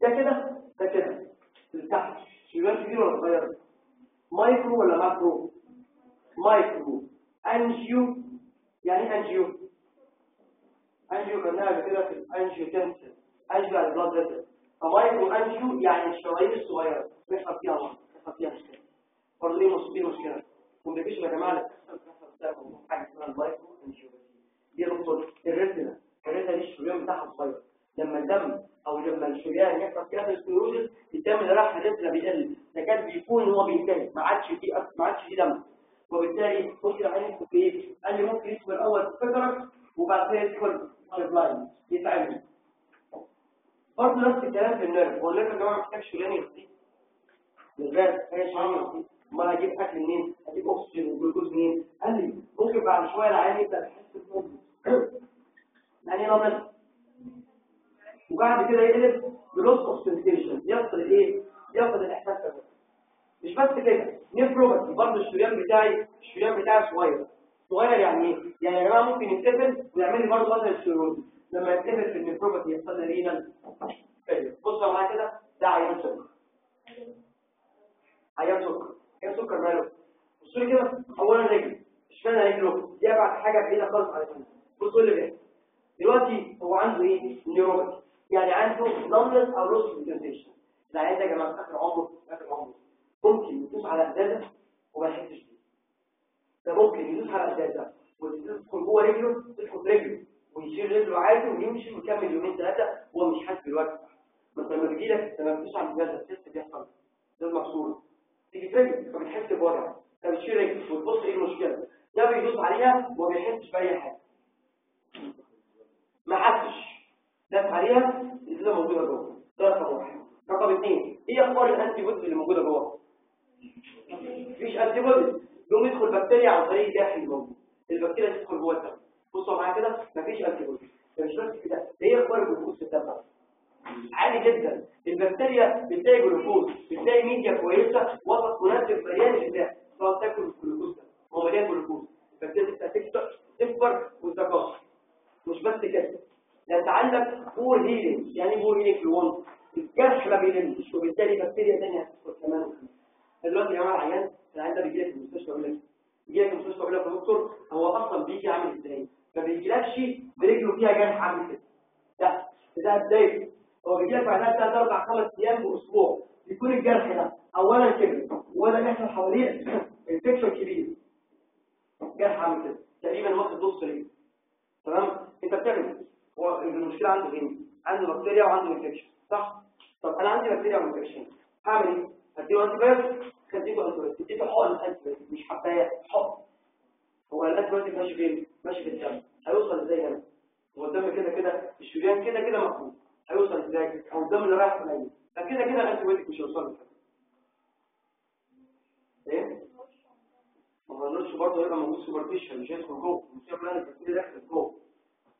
ده كده ده كده. اللي تحت شريان كبير ولا صغير؟ مايكرو ولا macro؟ micro. angio يعني angio. أنجيو قبل كده في الانجيو تنسل أنجيو يعني بلاد فيسل فمايكرو أنجيو يعني الشرايين الصغيرة. بيحصل فيها مرض بيحصل فيها مشكلة. برضه ليه مشكلة؟ كومبليكيشن يا جماعة اللي حاجة اسمها المايكرو انجيوباسي دي دكتور الريتنا الريتنا دي الشريان بتاعها صغير. لما الدم أو لما الشريان يحصل فيها سكليروزس الدم اللي راح الريتنا بيقل. ده كان بيكون هو بينتهي. ما عادش فيه ما عادش فيه دم. وبالتالي يدخل في إيه؟ قال لي ممكن يدخل الأول فكرك وبعد كده يدخل على بلايند يتعمل برضه نفس الكلام في النيرف هو النيرف يا جماعة محتاج شريان يغطيه بالذات هي يغطيه ما هجيب أكل منين؟ هجيب أكسجين وجلوكوز منين؟ قال لي ممكن بعد شوية العيان يبدأ يحس بنوم يعني نمط وبعد كده يقلب بلوس اوف سنسيشن يفقد الايه يفقد الإحساس ده. مش بس كده نيفروباثي برضه الشريان بتاعي الشريان بتاعي صغير. صغير يعني إيه يعني يا جماعة ممكن يتقفل ويعمل لي برضه مثلا الشيروز لما يتقفل في النيفروباثي يحصل لي رينال بصوا معايا كده ده عيان سكر. عيان سكر. عيان سكر ماله؟ بصوا لي كده اولا رجل اشمعنى رجله؟ دي أبعد حاجة بعيدة خالص على كده بصوا لي بقى. دلوقتي هو عنده إيه؟ نيوروباثي يعني عنده نملس أو لوس برزنتيشن العيان ده يا جماعة آخر عمره آخر عمره. ممكن يدوس على أزازة وما يحسش بيه. ده ممكن يدوس على أزازة وتدخل جوه رجله تدخل رجله ويشيل رجله عادي ويمشي ويكمل يومين ثلاثة وهو مش حاسس بالوقت بس لما بيجي لك لما بتدوس على الازازه تحس بيحصل ده مكسور تيجي رجل فبتحس بوجع. فبتشيل رجل وتبص إيه المشكلة؟ ده بيدوس عليها وما بيحسش بأي حاجة. ما حسش. داس عليها الازازه موجودة جوه. ده رقم واحد. رقم اثنين إيه أخبار ال antibodies اللي موجودة جوه؟ مفيش antibodies يقوم يدخل بكتيريا عن طريق اللي موجود البكتيريا تدخل جوه الدم. بصوا معايا كده مفيش antibodies مش بس كده إيه أخبار الجلوكوز في الدم عالي جدا. البكتيريا بتلاقي جلوكوز بتلاقي ميديا كويسة وسط مناسب مليان غذاء تقعد تاكل الجلوكوز ده. هو مليان جلوكوز. البكتيريا تكبر تكبر وتتكاثر مش بس كده. ده انت عندك healing. يعني poor healing في الجرح ما بيلمش وبالتالي بكتيريا ثانية هتدخل كمان. دلوقتي يا جماعة العيان العيان ده بيجي لك في المستشفى يقول لك يجي لك في المستشفى يقول لك يا دكتور هو أصلا بيجي عامل إزاي؟ ما بيجيلكش برجله فيها جرح عامل كده. لا ده بدايه هو بيجي لك بعدها ثلاث أربع خمس أيام بأسبوع بيكون الجرح ده اولا كبر ولا بيحصل حواليه infection كبير. جرح عامل كده تقريبا واخد نص رجل تمام؟ أنت بتعمل هو المشكلة عنده فين عنده بكتيريا وعنده infection صح؟ طب أنا عندي بكتيريا و infection هعمل إيه؟ هديله antibiotic هديله antibiotic اديته حقن مش حباية حقن هو ال anti ماشي فين؟ ماشي في الدم هيوصل إزاي هنا هو الدم كده كده الشريان كده كده مقفول هيوصل إزاي؟ أو الدم اللي رايح العين فكده كده الانتي مش هيوصل له إيه؟ ما النص برضه هيبقى موجود سوبرفيشال مش هيدخل جوه. مش هيبقى البكتيريا داخل جوه.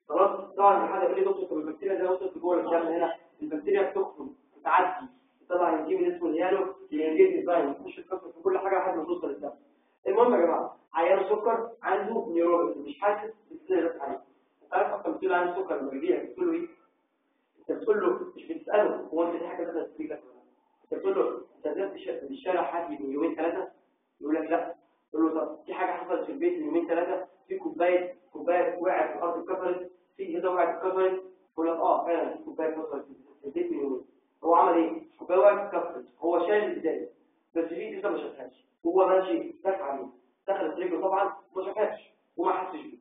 خلاص طبعا حاجة في دكتور طب البكتيريا ما وصلت جوه الدم هنا. البكتيريا بتخرج بتعدي. تطلع انزيم اسمه الهيالو ينجز ديزاين تخش تكسر في كل حاجة لحد ما توصل للدم المهم يا جماعة عيان سكر عنده نيوروباثي مش حاسس بالسيرس عليه عارف أصلا بتقول عن السكر لما بيجي بتقول له إيه؟ أنت بتقول له مش بتسأله هو أنت دي حاجة لازم تجي لك أنت بتقول له أنت نزلت في الشارع حد من يومين ثلاثة يقول لك لأ. تقول له طب في حاجة حصلت في البيت من يومين ثلاثة في كوباية كوباية وقعت في الأرض اتكسرت في ازازه وقعت اتكسرت. يقول لك آه فعلا في كوباية اتكسرت في البيت من يومين. هو عمل إيه؟ وقعت اتكسرت هو شايل الازازه بس في ازازه ما شافهاش. هو ماشي دافع عليه. دخلت رجله طبعا ما شافهاش. وما حسش بيه.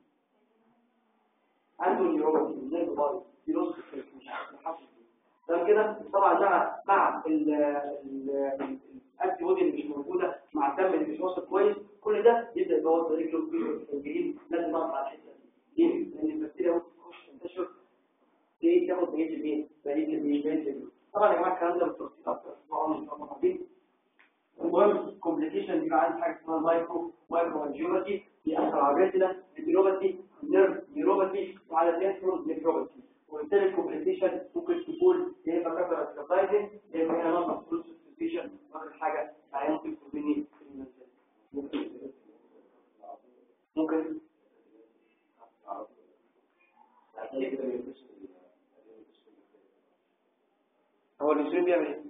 عنده neuropathy. زي البايظ في نص مش حاسس بيه. تمام كده طبعا مع مع ال antibody اللي مش موجودة. مع الدم اللي مش واصل كويس. كل ده يبدأ يبوظ رجله الجديد لازم اقطع الحتة دي؟ لأن البكتيريا ممكن تخش تنتشر. تاخد بقيه الايه؟ بقيه الايه؟ طبعا يا جماعة الكلام ده بالتفصيل أكتر المهم complication بيبقى عندي حاجة اسمها micro microangiopathy بيأثر على ال retina neuropathy nerve neuropathy وعلى ال nerve neuropathy وبالتالي الكومبليكيشن ممكن تكون يا إما كثرة الكابايتين يا إما هي فلوس ستيشن اخر حاجة يعني ممكن تكون مني. ممكن ممكن هو الانسولين بيعمل إيه؟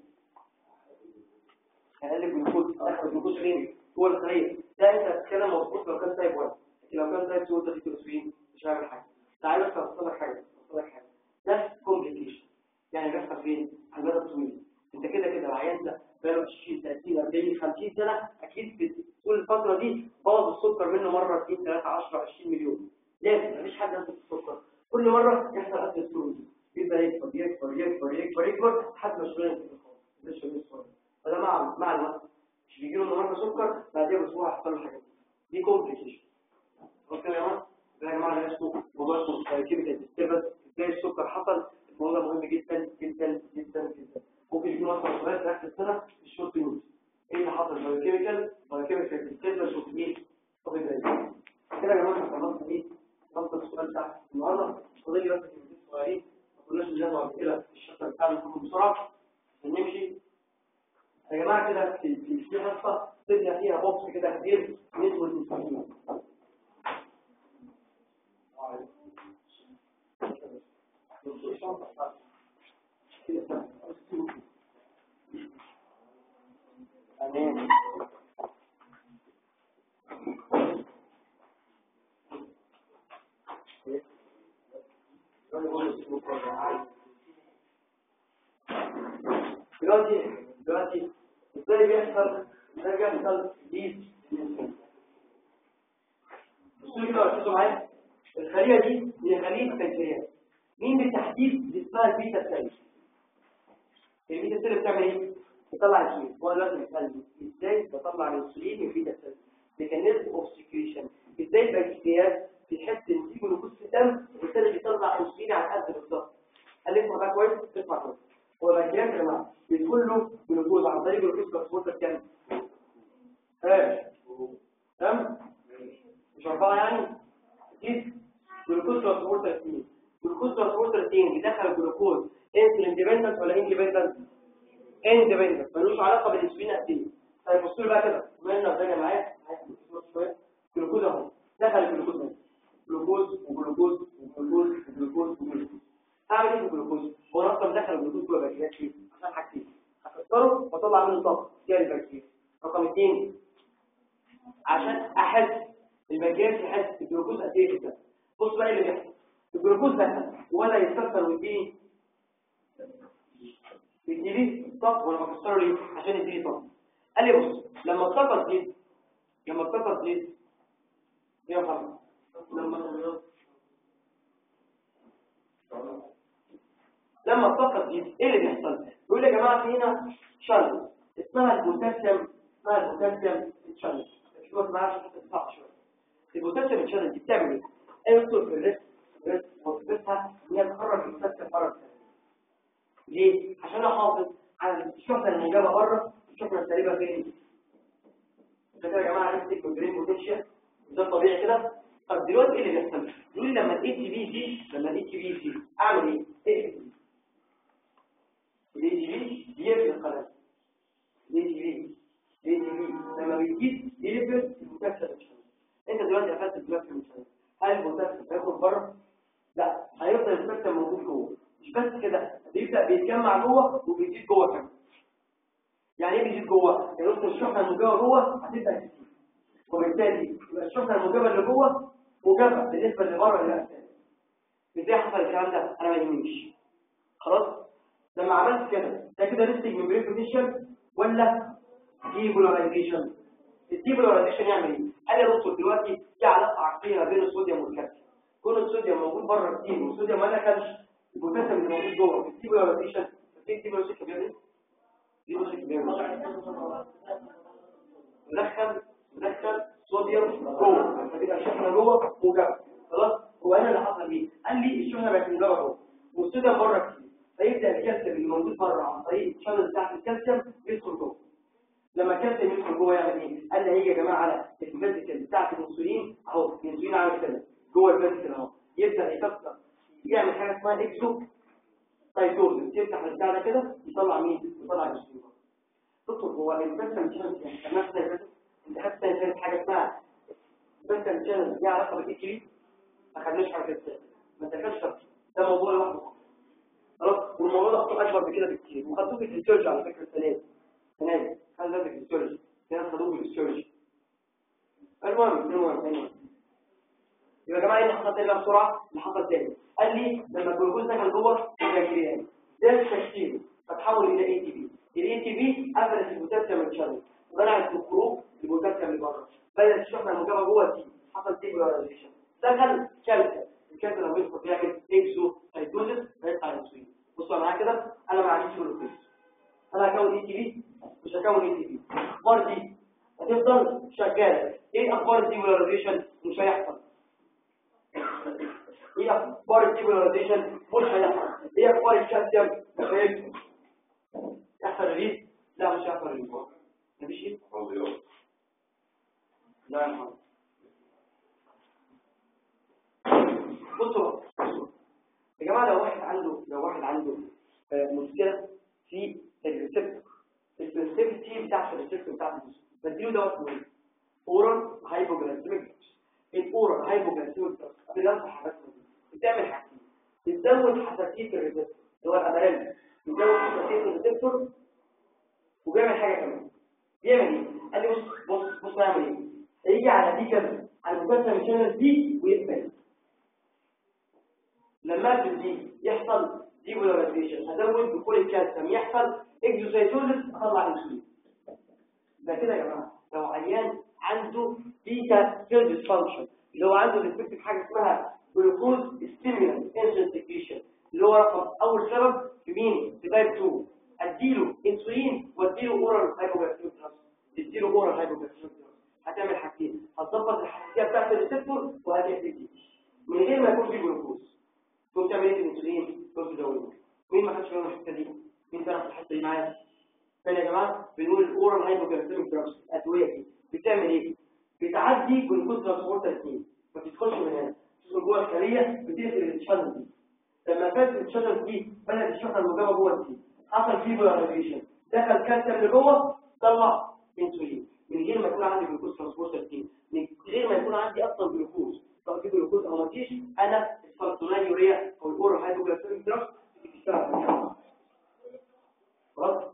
هيقلل الجلوكوز ياخد الجلوكوز فين؟ جوه الخليه ده أنت هتتكلم مظبوط لو كان تايب 1 لكن لو كان type 2 ده فيه انسولين مش هيعمل حاجة. تعالى بس اوصل لك حاجة اوصل لك حاجة. ده complication يعني بيحصل فين؟ على المدى الطويل. أنت كده كده العيان ده بقاله 20 30 40 50 سنة أكيد في طول الفترة دي بوظ مرة 2 3 10 20 مليون. لازم مفيش حد عنده السكر. كل مرة يحصل atherosclerosis يبدا يكبر يكبر يكبر يكبر يكبر لحد ما الشرايين مش الصغير فده مع مع الوقت. مش بيجي له النهارده سكر بعدين بأسبوع هيحصل له حاجة. دي complication okay يا جماعة؟ ده يا جماعة ده اسمه موضوع اسمه chemical disturbance إزاي السكر حصل؟ الموضوع مهم جدا جدا جدا جدا. ممكن يكون أصلا سؤال في آخر السنة ال short note إيه اللي حصل؟ biochemical biochemical disturbance وفي إيه طب كده يا جماعة خلصنا إيه خلصت السؤال بتاع النهارده. فاضل لي بس كلمتين صغيرين. كناش بنجمع قبل كده في ال chapter بتاعنا كله بسرعة عشان نمشي يا جماعة كده في في حصة سيبنا فيها بوكس كده كبير نسبه الانسولين آمين. دلوقتي دلوقتي إزاي بيحصل إزاي بيحصل دي بصوا كده ركزوا معايا الخليه دي هي خليه البنكرياس مين بالتحديد دي اسمها ال beta cell ال beta cell بتعمل إيه بتطلع الانسولين هو دلوقتي بيسالني إزاي بطلع الانسولين من ال beta cell mechanism of secretion إزاي البنكرياس بيحس ان في جلوكوز في الدم وبالتالي بيطلع انسولين على قد بالظبط. هل اسمع بقى كويس؟ اسمع كويس هو البنكرياس يا جماعة بيدخل له جلوكوز عن طريق glucose transporter كام؟ إيه كام؟ مش أربعة يعني؟ أكيد. glucose transporter 2 glucose transporter 2 بيدخل الجلوكوز. insulin dependent ولا independent؟ independent ملوش علاقة بالإنسولين active طيب بصوا لي بقى كده. بما ان الدنيا معايا. شوية. جلوكوز أهو. دخل الجلوكوز هنا. جلوكوز وجلوكوز وجلوكوز وجلوكوز وجلوكوز. أعمل إيه بالجلوكوز؟ هو أصلا مدخل الجلوكوز جوه البكتيريا ليه؟ عشان حاجتين. هكسره وأطلع منه طاقة فيها البكتيريا. رقم اثنين عشان أحس البنكرياس يحس الجلوكوز قد إيه كده بص بقى اللي بيحصل. الجلوكوز ده ولا يتكسر ويديني يديني طاقة ولا بكسره ليه عشان يديني طاقة. قال لي بص لما الطاقة تزيد لما تزيد إيه يا محمد لما الطاقه تزيد إيه اللي بيحصل. بيقول يا جماعة في هنا شرط اسمها البوتاسيوم اسمها البوتاسيوم شرط شوف معايا عشان تصحى البوتاسيوم الشرط دي بتعمل إيه؟ بتدخل في الريسك. الريسك وظيفتها ان هي تخرج البوتاسيوم بره ليه؟ عشان احافظ على الشحنه الموجبه بره الشحنه السالبه فين؟ كده يا جماعة عرفت الجرين بوتنشال ده طبيعي كده؟ طب دلوقتي إيه اللي بيحصل؟ يقول لما الاي تي بي دي لما الاي تي بي دي أعمل إيه؟ الاي تي بي بيقفل القناة. الاي تي بي الاي تي بي لما بيجيب بيقفل البوتاسيوم أنت دلوقتي قفلت البوتاسيوم هل البوتاسيوم هيخرج بره؟ لا. هيفضل البوتاسيوم موجود جوه. مش بس كده. بيبدأ بيتجمع جوه وبيزيد جوه كمان. يعني إيه بيزيد جوه؟ يعني الشحنة الموجبة جوه هتبدا تزيد وبالتالي الشحنة الموجبة اللي جوه موجبه بالنسبة اللي بره إزاي حصل الكلام ده؟ أنا ما يهمنيش. خلاص؟ لما عملت كده ده كده resting membrane potential ولا depolarization ال depolarization يعمل إيه؟ يا دكتور دلوقتي في علاقة عكسيه بين الصوديوم والكالسيوم. كون الصوديوم موجود بره كتير والصوديوم ما دخلش البوتاسيوم اللي موجود جوه. في ال depolarization في ال depolarization بيعمل ندخل ندخل صوديوم جوه. فتبقى الشحنة جوه موجبه خلاص؟ هو هنا اللي حصل إيه؟ قال لي الشحنة بقت موجبه جوه والصوديوم بره كتير. فيبدأ الكالسيوم اللي موجود بره عن طريق ال channel بتاعت الكالسيوم يدخل جوه. لما الكالسيوم يدخل جوه يعمل إيه؟ قال لي هيجي يا جماعة على ال vesicle بتاعت الانسولين أهو. الانسولين عامل كده. جوه الفيزيكال أهو. يبدأ يكسر يعمل حاجة اسمها إكسو سايتوزس يفتح البتاع ده كده يطلع مين؟ يطلع الانسولين دكتور هو شانل يعني نفس انت خدت كانت حاجة اسمها البنسل شانل ليها علاقة بالاي ما خدناش حاجة كده. ما تكلمش ده موضوع لوحده. خلاص؟ والموضوع ده خطوه أكبر من بكتير. وخدوه في الفسيولوجي على فكرة السنة دي. السنة دي. خد ده في الفسيولوجي كان خدوه في الفسيولوجي المهم المهم. يبقى يا جماعة إيه اللي حصل تاني بسرعة؟ اللي حصل تاني. قال لي لما الجلوكوز دخل جوه البنكرياس ده تكسيره فتحول إلى ATP. ال ATP قفلت البوتاسيوم ال channel منعت الخروج للمذكر لبره بين الشحنه المجاوره جوه دي. حصل سيجولاريزيشن دخل كلكة. الكلكة لما يدخل يعمل exocytosis هيطلع انسولين بصوا معايا كده. أنا ما عنديش جلوكوز أنا هكون ATP مش هكون ATP أخبار دي. هتفضل شغاله إيه أخبار السيجولاريزيشن مش هيحصل. إيه أخبار السيجولاريزيشن مش هيحصل. إيه أخبار الكالسيوم مش هيحصل يحصل release؟ لا مش هيحصل release. إيه لا بصوا يا جماعة لو واحد عنده لو واحد عنده آه، مشكلة في ال receptor ال sensitivity بتاعت ال receptor بتاعت بديله اسمه إيه؟ oral hypoglycemic ال oral hypoglycemic بنفس حاجات بتعمل حاجتين بتزود حساسية ال receptor اللي هو الادرينالين بتزود حساسية ال receptor وبيعمل حاجة كمان. بيعمل إيه؟ قال لي بص بص بص نعمل إيه؟ هيجي على دي كده على المكالمه channel دي ويقفل لما أقفل دي يحصل depolarization هزود دخول الكالسيوم يحصل exocytosis أطلع إنسولين ده كده يا جماعة لو عيان عنده beta cell dysfunction اللي هو عنده defective حاجة اسمها glucose stimulated insulin secretion اللي هو رقم أول سبب في مين في type 2 أديله إنسولين وأديله oral hypoglycemic اديله oral hypoglycemic هتعمل حاجتين. هتظبط الحساسيه بتاعت ال receptor وهتقفل دي من غير ما يكون في جلوكوز تقوم تعمل إيه الانسولين تقوم تزوده مين ما خدش باله من الحتة دي؟ مين في الحتة دي معايا؟ فين يا جماعة؟ بنقول ال oral hypoglycemic drugs الأدوية دي بتعمل إيه؟ بتعدي glucose transporter 2 ما بتدخلش من هنا. تدخل جوه الخليه بتقفل ال channel دي. لما قفلت ال channel دي بدأت الشحنه الموجبه جوه دي حصل depolarization دخل كالسيوم لجوه طلع. انسولين من غير ما يكون عندي glucose transporter 2 من غير ما يكون عندي أصلا جلوكوز. سواء في جلوكوز أو ما فيش أنا الفرطونال يوريا أو ال oral hypoglycemic drugs بتشتغل خلاص؟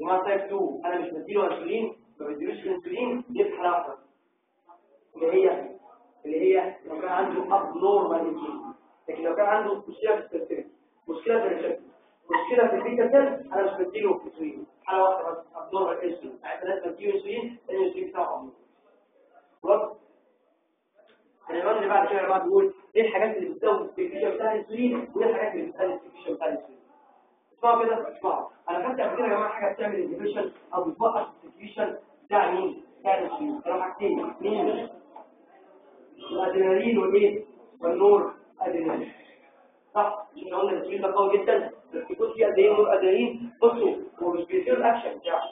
ومع type 2 أنا مش بديله إنسولين ما بديلوش إنسولين جبت حالة واحدة. اللي هي اللي هي لو كان عنده abnormal insulin لكن لو كان عنده مشكلة في ال system مشكلة في ال receptor مشكلة في ال beta cell أنا مش بديله إنسولين. حالة واحدة بس. abnormal insulin يعني لازم اديله انسولين لأن الانسولين بتاعه عميق. خلاص؟ العنوان اللي بعد كده بعد بيقول إيه الحاجات اللي بتزود ال secretion بتاع الانسولين وإيه الحاجات اللي بتقلل ال secretion بتاع الانسولين اسمعوا كده اسمعوا. أنا خدت قبل كده يا جماعة حاجة بتعمل inhibition أو بتوقف ال secretion بتاع مين؟ بتاع الانسولين كانوا حاجتين مين؟ الأدرينالين والايه والنور. أدرينالين. صح؟ إحنا قلنا الانسولين ده قوي جدا بس بيكون فيه قد إيه نور أدرينالين. بصوا هو مش بيصير الأكشن بتاعه.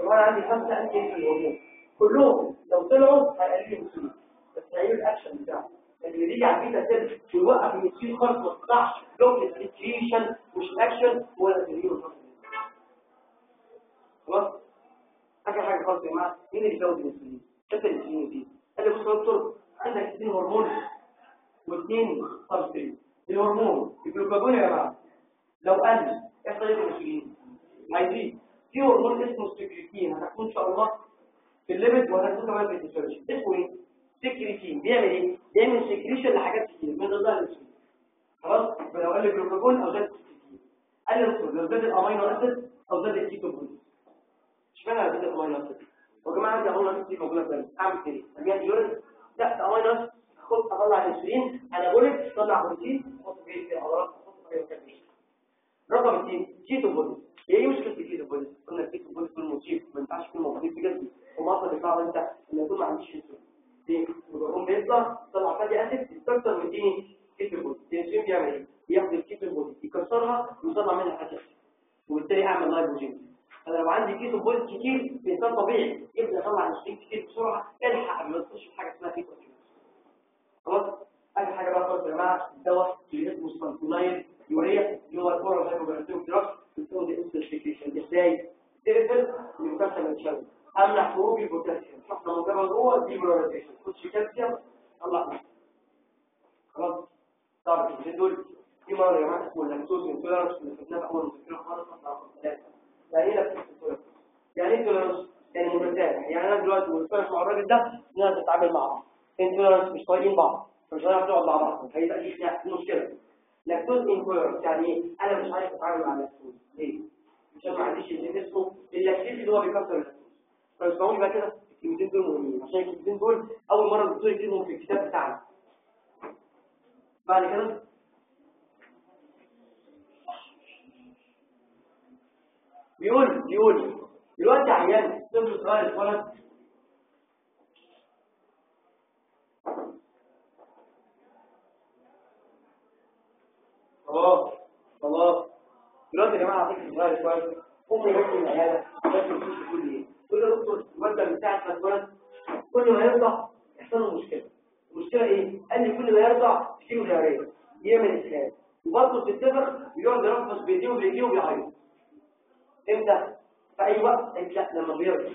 طب أنا عندي خمسة انتي في الهرمون كلهم لو طلعوا هيقللوا الانسولين بس هيعملوا الأكشن بتاعه اللي بيجي على البيتا سيل ويوقف الانسولين خالص ما تطلعش لوك السكريشن مش الاكشن ولا التغيير خلاص؟ آخر حاجة خالص يا جماعة مين اللي بيزود الانسولين انت الانسولين دي قال لي بص يا دكتور عندك اثنين هرمون واثنين سبستريت الهرمون الجلوكاجون يا جماعة لو قل إيه في الانسولين هيزيد في هرمون اسمه سكريتين هتكون ان شاء الله في الليمت وهتكون كمان في الديسيرش اسمه إيه سكريتين بيعمل إيه بيعمل سكريشن لحاجات كتير من ضمنها الانسولين خلاص لو قل الجلوكاجون أو زاد السكريتين قل الانسولين لو زاد الامينو اسيد أو زاد الكيتوكون اشمعنى زاد الامينو اسيد يا جماعة عندي امينو اسيد موجوده في اعمل كده ابيع يورين لا امينو اسيد خد اطلع الانسولين أنا بقول طلع بروتين أحط فيه في العضلات أحط فيه رقم اثنين ketone body هي إيه مشكله ال ketone body قلنا ال ketone body دول مصيب ما ينفعش في جسمي وما أصلا بيطلعوا أنت لما يكون ما عنديش انسولين ليه؟ الهرمون بيطلع طلع fatty acid كتير ويديني ketone body الانسولين بيعمل إيه؟ ياخد ال ketone body يكسرها ويطلع منها fatty وبالتالي أعمل lipogenesis أنا لو عندي ketone body كتير إنسان طبيعي يبدا يطلع انسولين كتير بسرعة. الحق ما تخش في حاجة اسمها ketosis خلاص؟ اخر حاجة بقى خالص يا جماعة الدواء اللي اسمه سبانتونايل يوريا اللي هو ال oral hypoglycemic drug بتكون دي انسولين إزاي؟ تقفل الكالسيوم يتشال امنع خروج البوتاسيوم شحنه موجبه جوه depolarization تخش كالسيوم طلع خلاص؟ الاثنين دول في مرض يا جماعة اسمه ال lactose intolerance اللي خدناه أول مذكره خالص. رقم يعني إيه لاكتوز؟ يعني intolerance؟ يعني متسامح يعني أنا دلوقتي متسامح مع الراجل ده نقدر نتعامل مع بعض intolerance مش طايقين بعض. مش هنعرف نقعد مع بعض هيبقى في مشكله lactose intolerance يعني إيه أنا مش عارف اتعامل مع اللاكتوز ليه عشان ما عنديش اسمه ال lactase اللي هو بيكسر اللاكتوز فاسمعوني بقى كده الكلمتين دول مهمين عشان الكلمتين دول اول مره الدكتور يكتبهم في الكتاب بتاعنا بعد كده بيقول بيقول دلوقتي عيان طفل صغير اتولد خلاص خلاص. دلوقتي يا جماعة هتيجي صغير شوية. جت من العياده من الكشف كل إيه كل دكتور الواد من ساعة ما اتولد كل ما يرضع يحصل له مشكلة. المشكلة إيه؟ قال لي كل ما يرضع تجيله diarrhea يعمل اسهال وبطنه بتتفخ ويقعد يرفص بايديه وبايديه وبيعيط. إمتى؟ في أي وقت؟ قلت لا لما بيرضع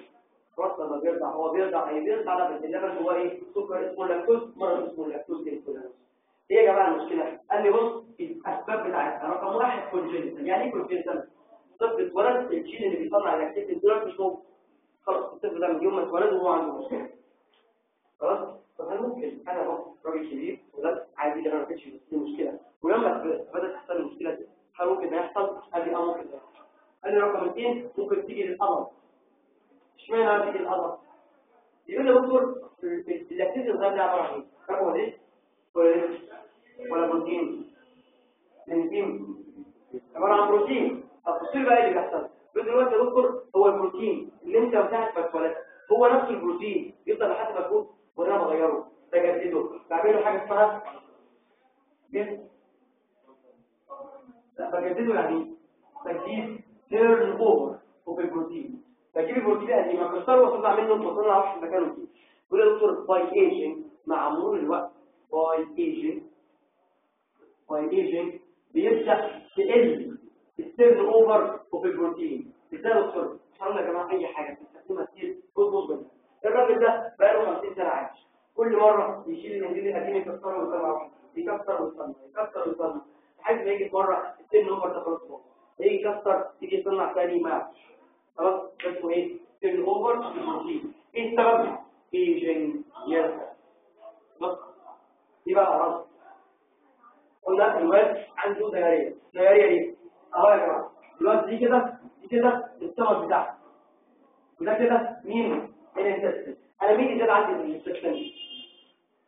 خلاص لما بيرضع هو بيرضع إيه بيرضع لا بس اللبن هو إيه؟ سكر اسمه لاكتوز مرض اسمه lactose intolerance إيه يا جماعة المشكلة قال لي بص الاسباب بتاعتها رقم واحد congenital يعني إيه congenital طفل اتولد الجين اللي بيطلع ال lactase intolerance مش موجود. خلاص الطفل ده من يوم ما اتولد وهو عنده مشكلة. خلاص؟ طب هل ممكن أنا راجل كبير وده عادي ده ما كانش دي مشكلة. ولما بدأت تحصل المشكلة دي هل ممكن ده يحصل؟ قال لي آه ممكن ده قال لي رقم اثنين ممكن تيجي للكبار اشمعنى تيجي للكبار يقول لي دكتور ال lactase الغير ده عبارة عن إيه؟ كربوهيدرات ولا ولا بروتين. انزيم عبارة عن بروتين. لي بقى إيه اللي بيحصل؟ دلوقتي يا دكتور هو البروتين اللي أنت ما اتولدت هو نفس البروتين. يفضل لحد ما تموت وأنا بغيره. بجدده بعمل له حاجة اسمها لا بجدده يعني تجديد turnover of البروتين بجيب البروتين القديم اكسره واطلع منه واطلع اعرف مكانه فيه. يقول يا دكتور by aging مع مرور الوقت by aging by aging بيبدا تقل ال turnover of البروتين إزاي دكتور إحنا يا جماعة أي حاجة بنستخدمها كتير بتبوظ منها الراجل ده بقى له 50 سنة عايش. كل مرة يشيل الانزيم القديم يكسره ويطلع واحد يكسر ويصنع يكسر ويصنع لحد ما يجي مرة السن اوفر ده خلاص يجي يكسر يجي يصنع تاني ما خلاص اسمه إيه؟ سن اوفر بروتين إيه السبب ايجنج يرجع بص دي بقى اعراض قلنا الواد عنده ديارية. ديارية دي أهو يا جماعة. الواد دي كده دي كده السمك بتاعها. وده كده مين الانتستين أنا مين اللي عندي الانتستين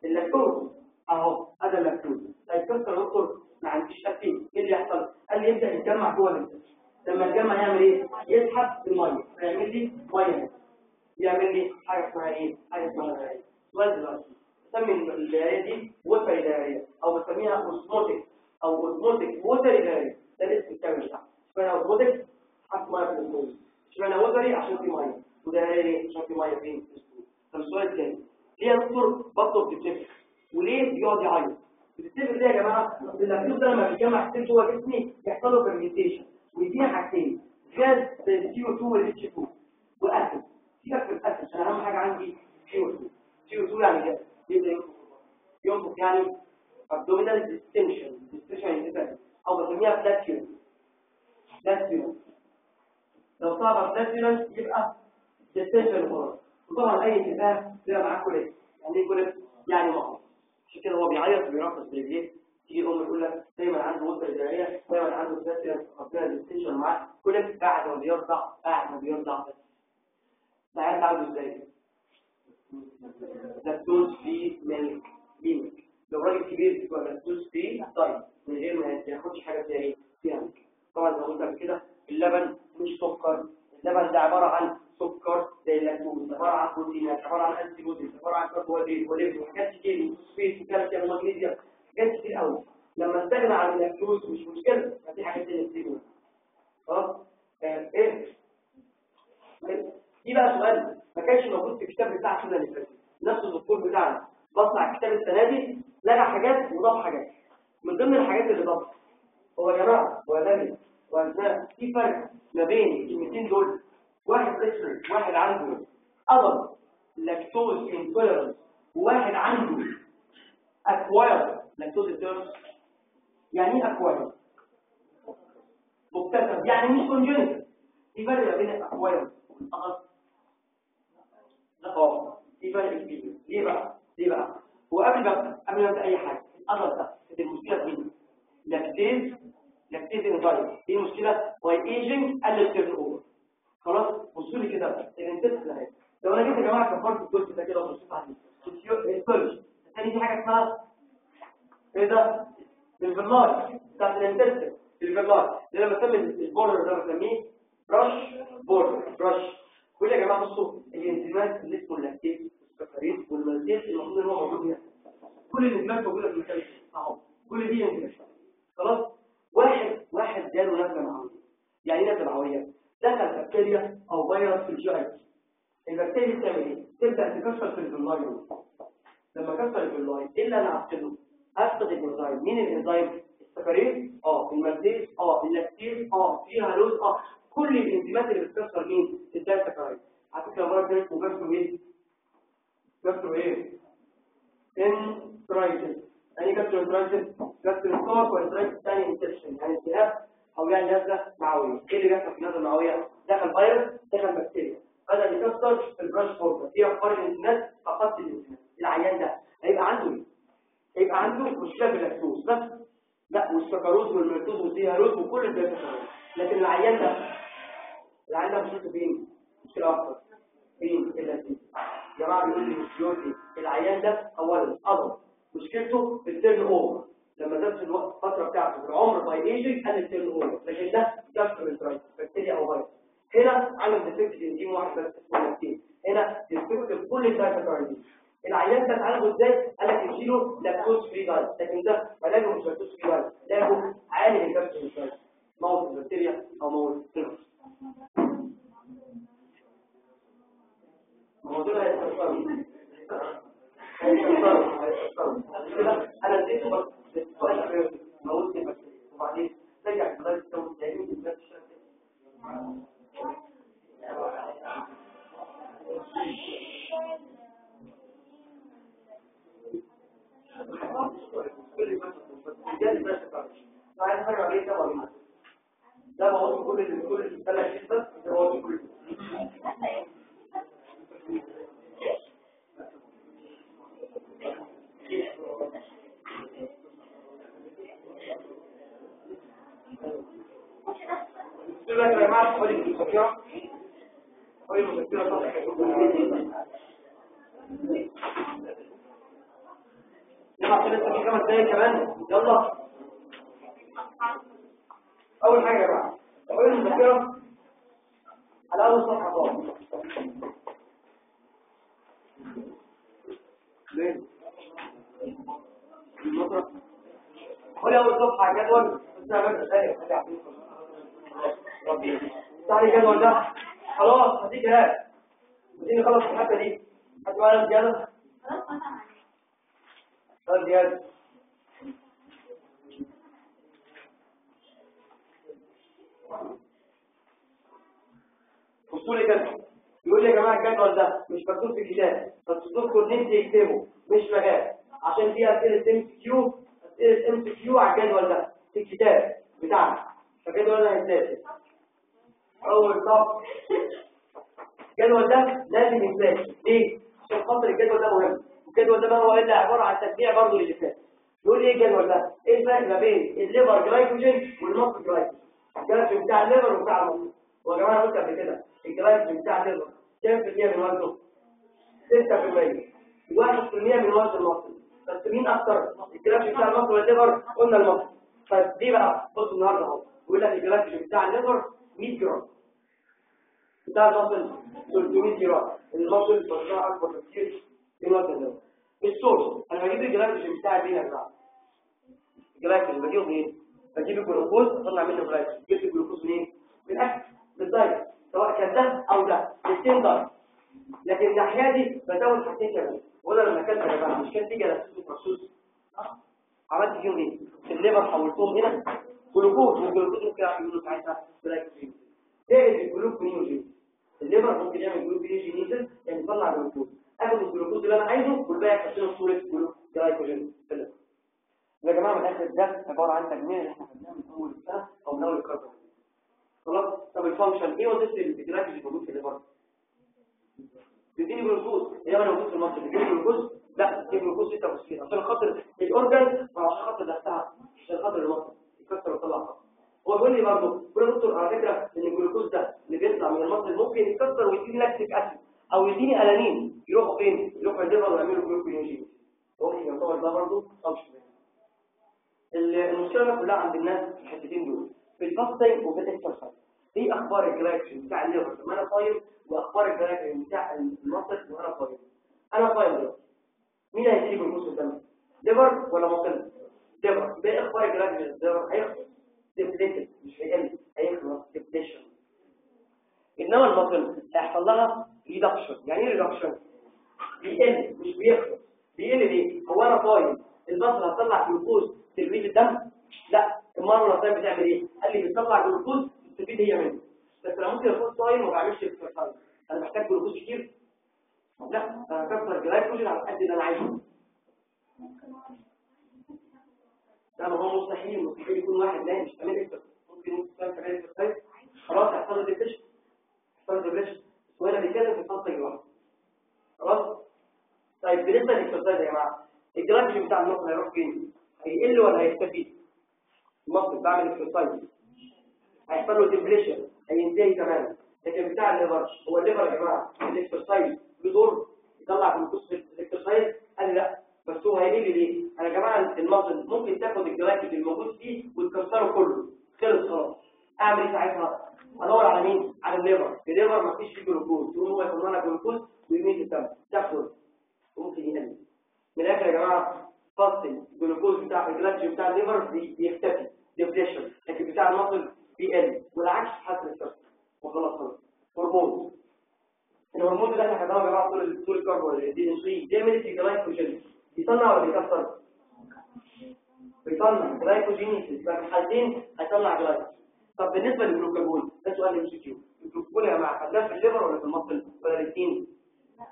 اللاكتوز أهو هذا اللاكتوز هيكسر دكتور ما عنديش ترتيب إيه اللي يحصل؟ قال لي يبدأ يتجمع جوه ال intestine لما يتجمع يعمل إيه؟ يسحب المية. فيعمل لي مية. يعمل لي حاجة اسمها إيه؟ حاجة اسمها diarrhea سؤال دلوقتي بسمي ال diarrhea دي watery diarrhea أو بسميها osmotic أو osmotic watery diarrhea ده الاسم الكامل بتاعها اسمها osmotic؟ حط مية في ال osmosis اشمعنى watery عشان في مية. و diarrhea عشان في مية فين؟ طب السؤال الثاني ليه يا دكتور بطنه بتتفخ وليه بيقعد يعيط؟ بتتفخ ليه يا جماعة؟ اللاكتوز ده لما بيتجمع كتير جوه جسمي يحصل له fermentation ويدينا حاجتين. غاز CO2 وال H2 و acid سيبك من ال acid أنا أهم حاجة عندي سي أو 2 سي أو 2 يعني غاز. يبدا ينفخ يعني abdominal distension distension يعني أو بسميها flatulence flatulence لو صعب flatulence يبقى distension خلاص وطبعا أي انتفاخ بيبقى معاه colic يعني إيه colic يعني مغص. عشان كده هو بيعيط وبيرفص برجليه تيجي الام تقول لك دايما عنده watery diarrhea دايما عنده flatulence abdominal distension معاه. colic بعد ما بيرضع بعد ما بيرضع. بس ساعات عنده إزاي؟ lactose free milk milk لو راجل كبير بيبقى lactose free diet من غير ما ياخدش حاجة فيها إيه؟ فيها milk طبعا زي ما قلت قبل كده اللبن مش سكر. اللبن ده عبارة عن سكر زي اللاكتوز عبارة عن بروتينات عبارة عن antibodies عبارة عن كربوهيدرات و lipid وحاجات كتير وفوسفات وكالسيوم ومغنيسيوم حاجات كتير قوي. لما استغنى عن اللاكتوز مش مشكلة ففي حاجات تانية كتير خلاص؟ آه، إيه؟ دي بقى سؤال ما كانش موجود في الكتاب بتاع السنة اللي فاتت نفس الدكتور بتاعنا. بطلع الكتاب السنة دي لغى حاجات وضاف حاجات. من ضمن الحاجات اللي ضافها هو يا جماعة هو ده وأنزاء في فرق ما بين الكلمتين دول. واحد اسمه واحد عنده adult lactose intolerance وواحد عنده acquired lactose intolerance يعني إيه acquired مكتسب. يعني مش congenital في فرق ما بين ال acquired وال adult آه في فرق كبير. ليه بقى؟ ليه بقى؟ وقبل بقى قبل ما أي حاجة ال adult ده المشكلة في مين lactase lactase enzyme إيه المشكلة by aging قلل ال turnover خلاص؟ بصوا لي كده. ال intestine اهي لو أنا جيت يا جماعة كبرت الجزء ده كده وبصيت عليه. السيرج الثاني في حاجة اسمها إيه ده؟ ال villi بتاعت ال intestine ال villi ده لما بسمي ال border ده بسميه brush border brush كل يا جماعة بصوا الانزيمات اللي اسمه وال lactase وال sucrase وال maltase المفروض إن هو موجود هنا. كل الانزيمات موجوده في المكان أهو كل دي انزيمات خلاص؟ واحد واحد جاله نزله معويه يعني إيه نزله معويه دخل بكتيريا أو فيروس في ال GI. البكتيريا بتعمل إيه؟ تبدأ تكسر في ال villi لما كسر ال villi إيه اللي أنا عقله افقد الانزيم مين الإنزيم؟ ال sucrase آه ال maltase آه ال lactase آه trehalose آه كل الانزيمات اللي بتكسر مين؟ الدايسكرايد على فكرة المرض ده اسمه كسر إيه كسر إيه انترايتس يعني كسر انترايتس كسر ستار وانترايتس ثاني انترشن يعني التهاب أو يعني نزله معوية. إيه اللي بيحصل في النزله المعوية؟ دخل فيروس دخل بكتيريا. بدأ يكسر البراش فورم. في افكار الانزيمات فقدت الانزيمات العيان ده هيبقى عنده إيه؟ هيبقى عنده مشكلة في اللاكتوز بس لا والسكروز والملتوز والديهاروز وكل البيتاكاروز لكن العيان ده العيان ده مشكلته فين مشكلة واحدة. فين اللاكتوز يا جماعة بيقول لي العيان ده اولا adult مشكلته في ال turnover لما زادت الوقت الفترة بتاعته في العمر by aging قل ال turnover لكن ده gastroenteritis بكتيريا أو فيروس هنا عمل defect انزيم واحد بس اسمه lactase هنا defect كل ال disaccharides العيان ده اتعالجه إزاي؟ قال لك يشيله lactose free diet لكن ده علاجه مش lactose free diet علاجه عالج ال cause موت البكتيريا أو موت الفيروس. الموضوع هيتكسر هيتكسر هيتكسر أنا اديته بس سؤال موت البكتيريا وبعدين رجع لغايه التوم الثاني بالذات ده موضوع كل كل ثلاث بس ده موضوع كل حاجة يا جماعة أقول المذكرة على أول صفحة خالص. ليه قول أول صفحه جدول بس أنا بس ثانية ربي. تعالي الجدول ده خلاص هديك هات اديني خلص الحته دي. هات معايا زياده طيب زياده بصوا لي كده. يقول لي يا جماعة الجدول ده مش مكتوب في الكتاب بس الدكتور نفسي يكتبه مش مجال عشان فيه أسئلة MCQ أسئلة MCQ على الجدول ده في الكتاب بتاعنا. فالجدول ده هيتذاكر أول صف. الجدول ده لازم يتذاكر ليه؟ عشان خاطر الجدول ده مهم. الجدول ده ما هو إلا عبارة عن تجميع برضه للي فات يقول إيه الجدول ده إيه الفرق ما بين ال liver glycogen وال muscle glycogen؟ الجلايكوجين بتاع ال liver وبتاع ال muscle ويا جماعة قلت قبل كده الجلايكوجين بتاع ال liver كام في المية من وزنه 6% 1% من وزن ال muscle بس مين أكتر؟ الجلايكوجين بتاع المصل ولا الليفر قلنا المصل طيب دي بقى بص النهارده أهو. بيقول لك الجلايكوجين بتاع ال liver 100 جرام. بتاع ال muscle 300 جرام. ال muscle بتاعه أكبر بكتير من وزن ال liver ال source أنا بجيب الجلايكوجين بتاعي فين يا جماعة الجلايكوجين بجيبه منين؟ بجيب الجلوكوز أطلع منه جلايكوجين جبت الجلوكوز منين؟ من الأكل بال diet سواء كان ده أو ده الاثنين diet لكن الناحيه دي بزود حاجتين كمان. ولا لما يا جماعة مش كان في galactose و fructose عملت فيهم إيه؟ ال liver حولتهم هنا. جلوكوز والجلوكوز ممكن يعملوا ساعتها جلايكوجين زائد ال gluconeogenesis ال liver ممكن يعمل gluconeogenesis يعني يطلع جلوكوز. اخد الجلوكوز اللي أنا عايزه والباقي احطه في صوره جلايكوجين يا جماعة من الآخر ده عبارة عن تجميع اللي إحنا خدناه من أول السنة أو من أول ال carb خلاص؟ طب ال function إيه وظيفه الجلايكوجين موجود في ال liver بيديني جلوكوز هي أنا موجود في ال muscle بيديني جلوكوز لا بيديني جلوكوز 66 عشان خاطر ال organ وعشان خاطر نفسها. عشان خاطر ال muscle يكسر ويطلع هو بيقول لي برضه بيقول يا دكتور على فكرة إن الجلوكوز ده اللي بيطلع من ال muscle ممكن يتكسر ويديني lactic acid أو يديني الانين يروحوا فين؟ يروحوا ال liver ويعملوا gluconeogenesis ممكن يعتبر ده برضه function المشكلة كلها عند الناس في الحتتين دول. في ال fasting وفي إيه أخبار الجلايكوجين بتاع ال liver لما أنا صايم وأخبار الجلايكوجين بتاع ال muscle وأنا صايم أنا صايم دلوقتي. مين هيجي لي جلوكوز قدامي liver ولا muscle liver ده أخبار ال glycogen ال liver هيخلص. depleted مش هيقل. هيخلص. depletion إنما ال muscle هيحصل لها reduction يعني إيه reduction بيقل مش بيخلص. بيقل ليه؟ هو أنا صايم ال muscle هتطلع جلوكوز تدي الدم؟ لا. المره الثانية بتعمل إيه؟ قال لي بتطلع جلوكوز تستفيد هي منه بس أنا ممكن اكون صايم وما بعملش exercise أنا محتاج جلوكوز كتير. لا أنا هكسر الجلايكوجين على قد اللي أنا عايزه. لا ما هو مستحيل. مستحيل يكون واحد نايم مش تعمل exercise ممكن انت تعمل exercise خلاص هيحصل له depletion يحصل له depletion وأنا بيتكلم في ال muscle الواحد خلاص؟ طيب بالنسبة لل exercise يا جماعة الجلايكوجين بتاع المخ هيروح فين؟ هيقل ولا هيختفي المخ بعمل exercise هيحصل له depletion هينتهي تماما. لكن بتاع ال liver هو ال liver يا جماعة ال exercise دور يطلع جلوكوز في ال exercise قال لي لا بس هو هيجي ليه؟ أنا يا جماعة ال muscle ممكن تاخد الجلايكوجين الموجود فيه وتكسره كله. خلص خلاص. أعمل إيه ساعتها؟ أدور على مين؟ على الليفر الليفر ما فيش فيه جلوكوز. يقوم هو ياخد لنا جلوكوز ويرميه في الدم تاخد. وممكن يهدي من الآخر يا جماعة فصل الجلوكوز بتاع الجلايكوجين بتاع الليفر بي- بيختفي ديبريشن لكن بتاع المصل بيقل والعكس حسب الشخص. وخلاص خلاص. هرمون. الهرمون اللي إحنا خدناه يا طول طول الكربوهيدرات دي نشري بيعمل جلايكوجين بيصنع ولا بيكسر؟ بيصنع. جلايكوجين يبقى في الحالتين هيطلع جلايكوجين طب بالنسبة للجلوكاجون ده سؤال MCQ ال glucagon يا جماعة خدناه في ال liver ولا في ال muscle ولا الاثنين؟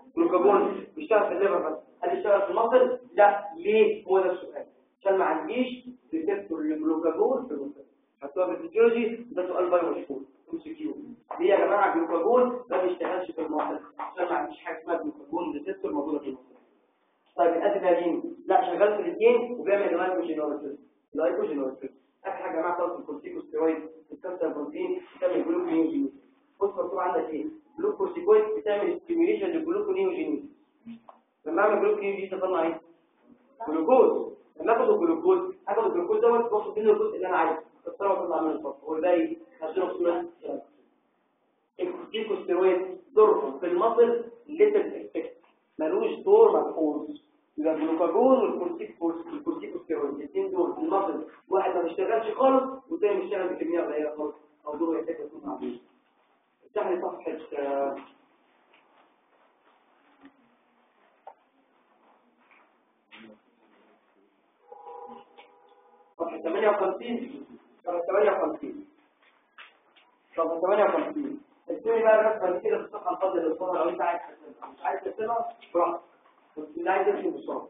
الجلوكاجون بيشتغل في ال liver بس. هل بيشتغل في ال muscle لا ليه؟ هو ده السؤال. عشان ما عنديش receptor لل glucagon في ال muscle في الفيزيولوجي ده سؤال bio مشهور. MCQ ليه يا جماعة الجلوكاجون ما بيشتغلش في ال muscle عشان ما عنديش حاجة اسمها glucagon receptor موجوده في ال muscle طيب الادرينالين لا شغال في الاثنين وبيعمل جلايكوجين وريسبتور جلايكوجين وريسبتور آخر حاجة معاها طاقه الكورتيكوستيرويد بتكسر البروتين بتعمل جلوكونيوجينيز بص مكتوب عندك إيه؟ جلوكوستيرويد بتعمل ستيميوليشن للجلوكونيوجينيز لما اعمل جلوكونيوجينيز تطلع إيه جلوكوز. لما اخد الجلوكوز اخد الجلوكوز دوت واخد منه الجزء اللي أنا عايزه. اكسره واطلع منه الفرق والباقي هشيله في صوره الكورتيكوستيرويد دوره في المصل ليتل افكت ملوش دور ملحوظ يبقى ال glucagon وال corticosteroid الاثنين دول في ال muscle واحد ما بيشتغلش خالص والثاني بيشتغل بكمية قليلة خالص أو دوره يحتاج يكون معدود افتح لي صفحة صفحه 58 صفحه 58 صفحه 58 الثاني بقى الرسمه كده في الصفحة الفاضيه اللي قصادها لو أنت عايز ترسمها مش عايز ترسمها براحتك. بس اللي عايز يرسم بسرعة